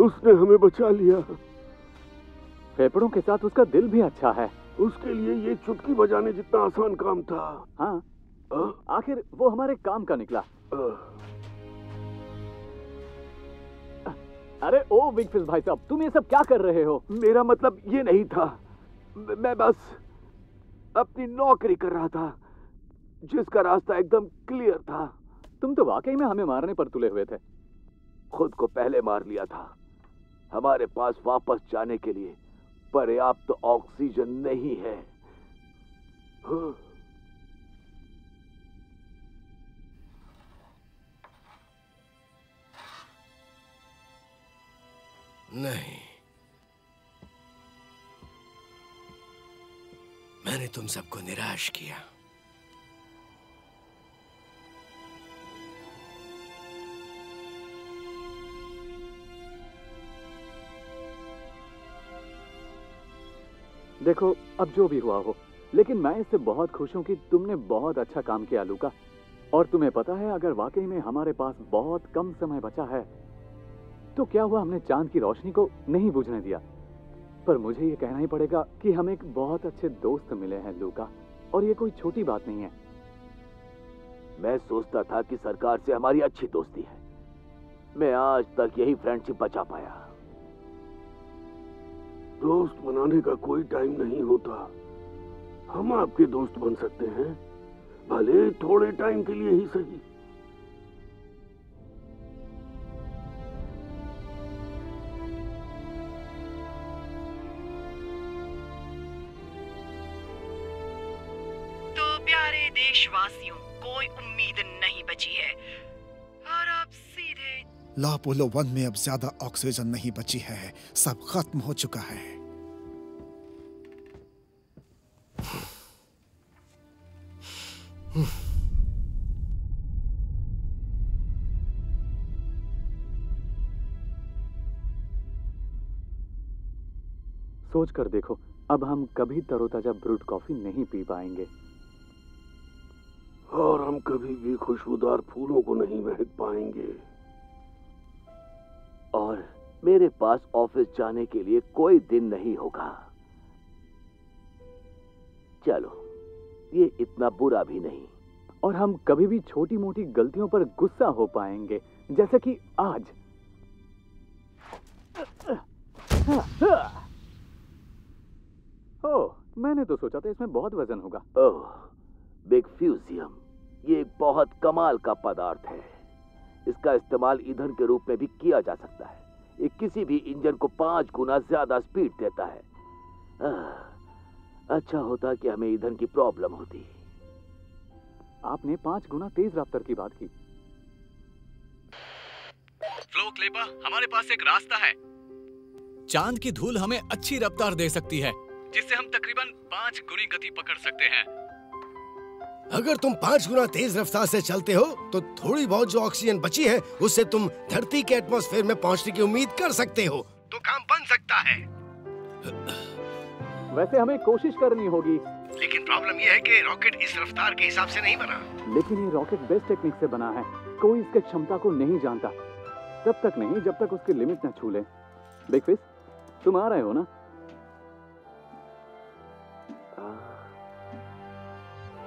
उसने हमें बचा लिया। फेफड़ों के साथ उसका दिल भी अच्छा है। उसके लिए ये चुटकी बजाने जितना आसान काम था। हाँ। आखिर वो हमारे काम का निकला। आ? अरे ओ बिग फ़िश भाई साहब तुम ये सब क्या कर रहे हो? मेरा मतलब ये नहीं था। मैं बस अपनी नौकरी कर रहा था जिसका रास्ता एकदम क्लियर था। तुम तो वाकई में हमें मारने पर तुले हुए थे। खुद को पहले मार लिया था। हमारे पास वापस जाने के लिए पर्याप्त तो ऑक्सीजन नहीं है। हाँ। नहीं। मैंने तुम सबको निराश किया। देखो, अब जो भी हुआ हो। लेकिन मैं इससे बहुत खुश हूँ कि तुमने बहुत अच्छा काम किया, लूका। और तुम्हें पता है, अगर वाकई में हमारे पास बहुत कम समय बचा है तो क्या हुआ हमने चाँद की रोशनी को नहीं बुझने दिया? पर मुझे ये कहना ही पड़ेगा कि हम एक बहुत अच्छे दोस्त मिले हैं, लूका। और ये कोई छोटी बात नहीं है। मैं सोचता था कि सरकार से हमारी अच्छी दोस्ती है। मैं आज तक यही फ्रेंडशिप बचा पाया। दोस्त बनाने का कोई टाइम नहीं होता। हम आपके दोस्त बन सकते हैं। भले थोड़े टाइम के लिए ही सही। लापोलो वन में अब ज़्यादा ऑक्सीजन नहीं बची है। सब खत्म हो चुका है। सोच कर देखो अब हम कभी तरोताजा ब्रूट कॉफ़ी नहीं पी पाएँगे। और हम कभी भी खुशबूदार फूलों को नहीं महक पाएँगे। और मेरे पास ऑफ़िस जाने के लिए कोई दिन नहीं होगा। चलो ये इतना बुरा भी नहीं और हम कभी भी छोटी मोटी गलतियों पर गुस्सा हो पाएँगे जैसे कि आज। ओह मैंने तो सोचा था इसमें बहुत वज़न होगा। ओह बिग फ्यूजियम ये एक बहुत कमाल का पदार्थ है। इसका इस्तेमाल ईंधन के रूप में भी किया जा सकता है। ये किसी भी इंजन को पाँच गुना ज़्यादा स्पीड देता है। आह, अच्छा होता कि हमें ईंधन की प्रॉब्लम होती। आपने पाँच गुना तेज रफ्तार की बात की। फ्लो क्लेपा हमारे पास एक रास्ता है। चाँद की धूल हमें अच्छी रफ्तार दे सकती है। जिससे हम तकरीबन पाँच गुनी गति पकड़ सकते हैं। अगर तुम पाँच गुना तेज रफ्तार से चलते हो तो थोड़ी बहुत जो ऑक्सीजन बची है उससे तुम धरती के एटमॉस्फेयर में पहुँचने की उम्मीद कर सकते हो। तो काम बन सकता है। वैसे हमें कोशिश करनी होगी। लेकिन प्रॉब्लम यह है कि रॉकेट इस रफ्तार के हिसाब से नहीं बना। लेकिन ये रॉकेट बेस्ट टेक्निक से बना है। कोई इसके क्षमता को नहीं जानता। तब तक नहीं जब तक उसकी लिमिट न छू ले बिग फ़िश तुम आ रहे हो ना?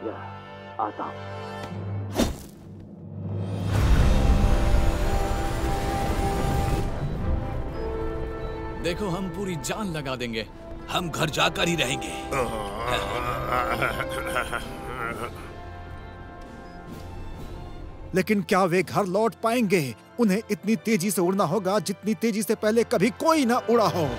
या। आता. हूँ देखो हम पूरी जान लगा देंगे। हम घर जाकर ही रहेंगे। लेकिन क्या वे घर लौट पाएँगे? उन्हें इतनी तेज़ी से उड़ना होगा जितनी तेज़ी से पहले कभी कोई ना उड़ा हो।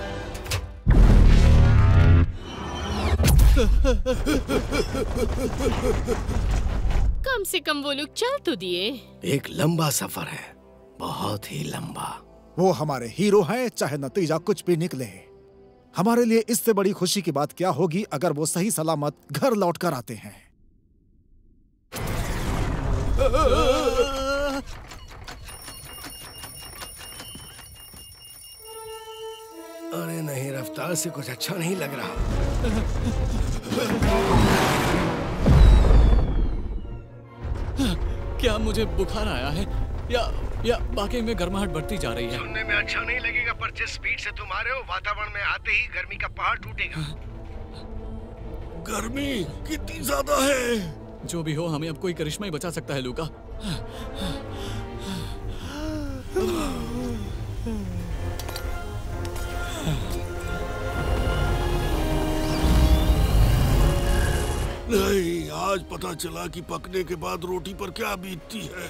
कम से कम वो लोग चल तो दिए। एक लंबा सफ़र है बहुत ही लंबा। वो हमारे हीरो हैं चाहे नतीजा कुछ भी निकले। हमारे लिए इससे बड़ी खुशी की बात क्या होगी अगर वो सही सलामत घर लौट कर आते हैं? अरे नहीं रफ्तार से कुछ अच्छा नहीं लग रहा। क्या मुझे बुखार आया है या या वाकई में गर्माहट बढ़ती जा रही है सुनने में अच्छा नहीं लगेगा पर जिस स्पीड से तुम आ रहे हो वातावरण में आते ही गर्मी का पहाड़ टूटेगा गर्मी कितनी ज़्यादा है जो भी हो हमें अब कोई करिश्मा ही बचा सकता है लूका नहीं आज पता चला कि पकने के बाद रोटी पर क्या बीतती है।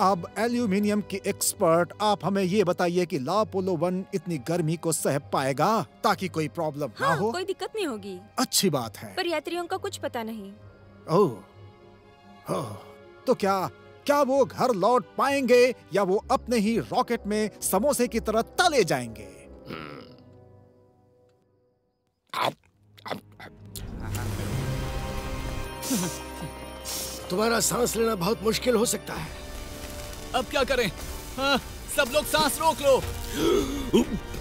अब एल्यूमिनियम की एक्सपर्ट आप हमें ये बताइए कि लापोलो वन इतनी गर्मी को सह पाएगा ताकि कोई प्रॉब्लम हाँ, ना हाँ, हो। कोई दिक्कत नहीं होगी। अच्छी बात है। पर यात्रियों का कुछ पता नहीं। ओह ओह, तो क्या क्या वो घर लौट पाएँगे या वो अपने ही रॉकेट में समोसे की तरह तले जाएँगे? तुम्हारा सांस लेना बहुत मुश्किल हो सकता है। अब क्या करें? हाँ, सब लोग सांस रोक लो।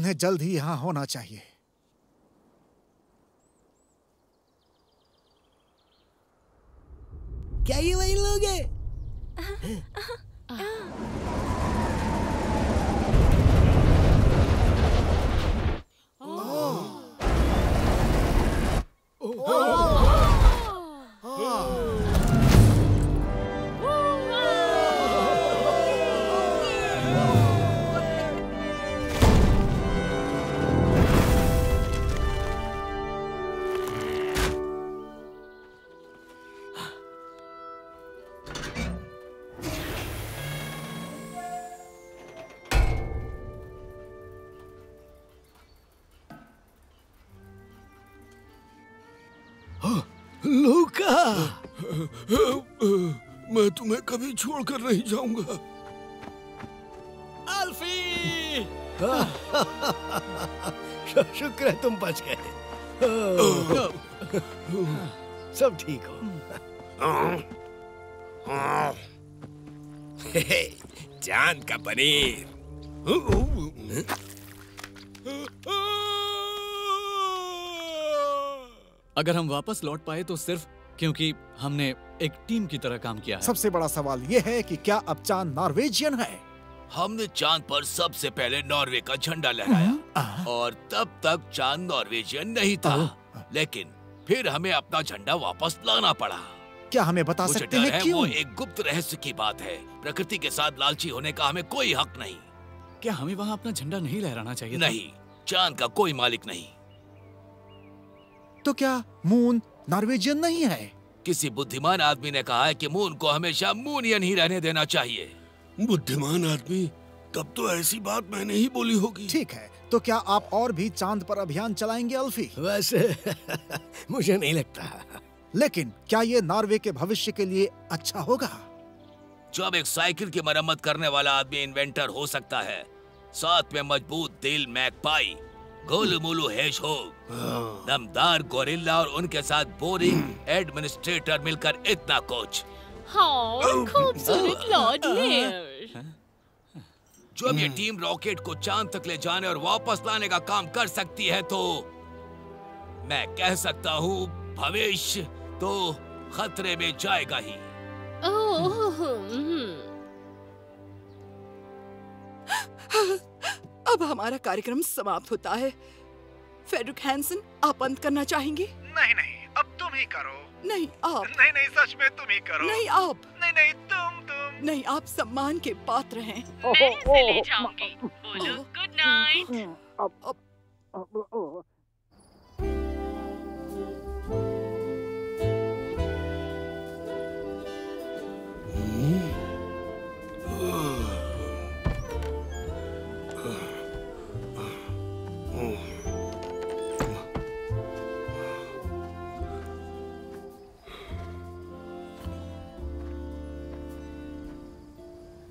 उन्हें जल्द ही यहाँ होना चाहिए। नहीं जाऊँगा। अल्फी! शुक्र है तुम बच गए। सब ठीक हो। चाँद का पनीर। अगर हम वापस लौट पाए तो सिर्फ़ क्योंकि हमने एक टीम की तरह काम किया है। सबसे बड़ा सवाल ये है कि क्या अब चाँद नॉर्वेजियन है? हमने चाँद पर सबसे पहले नॉर्वे का झंडा लहराया। और तब तक चाँद नॉर्वेजियन नहीं था। लेकिन फिर हमें अपना झंडा वापस लाना पड़ा। क्या हमें बता सकते हैं है क्यों? वो एक गुप्त रहस्य की बात है। प्रकृति के साथ लालची होने का हमें कोई हक नहीं। क्या हमें वहाँ अपना झंडा नहीं लहराना चाहिए नहीं चाँद का कोई मालिक नहीं। तो क्या मून नॉर्वेजियन नहीं है। किसी बुद्धिमान आदमी ने कहा है कि मून को हमेशा मूनियन ही रहने देना चाहिए। बुद्धिमान आदमी? तब तो ऐसी बात मैंने ही बोली होगी। ठीक है तो क्या आप और भी चाँद पर अभियान चलाएँगे अल्फी? वैसे मुझे नहीं लगता। लेकिन क्या ये नॉर्वे के भविष्य के लिए अच्छा होगा? जब एक साइकिल की मरम्मत करने वाला आदमी इन्वेंटर हो सकता है साथ में मज़बूत दिल मैकपाई। गोलू मोलू हैश हो। दमदार गोरिल्ला और उनके साथ बोरिंग एडमिनिस्ट्रेटर मिलकर इतना कुछ हाँ खूबसूरत लॉर्ड जब ये टीम रॉकेट को चाँद तक ले जाने और वापस लाने का काम कर सकती है तो मैं कह सकता हूँ भविष्य तो खतरे में जाएगा ही। ओह हम्म। अब हमारा कार्यक्रम समाप्त होता है। फेडरिक हैंसन आप अंत करना चाहेंगे? नहीं नहीं अब तुम ही करो। नहीं आप। नहीं नहीं सच में तुम ही करो। नहीं आप। नहीं नहीं तुम तुम। नहीं आप सम्मान के पात्र हैं। मैं इसे ले जाऊँगी। बोलो गुड नाइट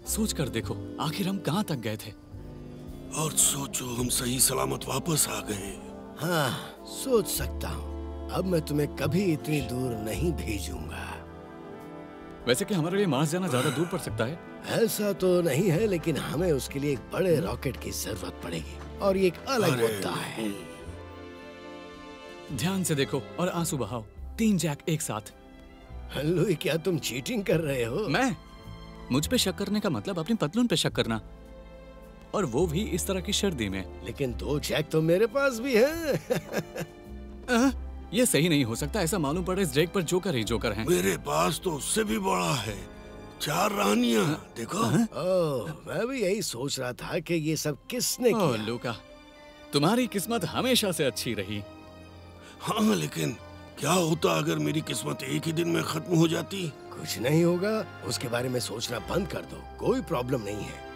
सोच कर देखो आखिर हम कहाँ तक गए थे? और सोचो हम सही सलामत वापस आ गए हाँ। सोच सकता हूँ। अब मैं तुम्हें कभी इतनी दूर नहीं भेजूँगा। वैसे कि हमारे लिए मार्स जाना ज़्यादा दूर पड़ सकता है? ऐसा तो नहीं है लेकिन हमें उसके लिए एक बड़े रॉकेट की ज़रूरत पड़ेगी। और ये एक अलग। मुद्दा है। ध्यान से देखो और आँसू बहाओ। तीन जैक एक साथ। लुई क्या तुम चीटिंग कर रहे हो? मैं? मुझ पे शक करने का मतलब अपनी पतलून पे शक करना। और वो भी इस तरह की सर्दी में। लेकिन दो जैक तो मेरे पास भी है। अह, ये सही नहीं हो सकता ऐसा मालूम पड़ा इस जैक पर जोकर ही जोकर हैं। मेरे पास तो उससे भी बड़ा है। चार रानियाँ देखो। ओह मैं भी यही सोच रहा था कि ये सब किसने ओह किया? लूका तुम्हारी किस्मत हमेशा से अच्छी रही। हाँ लेकिन क्या होता अगर मेरी किस्मत एक ही दिन में खत्म हो जाती? कुछ नहीं होगा उसके बारे में सोचना बंद कर दो। कोई प्रॉब्लम नहीं है।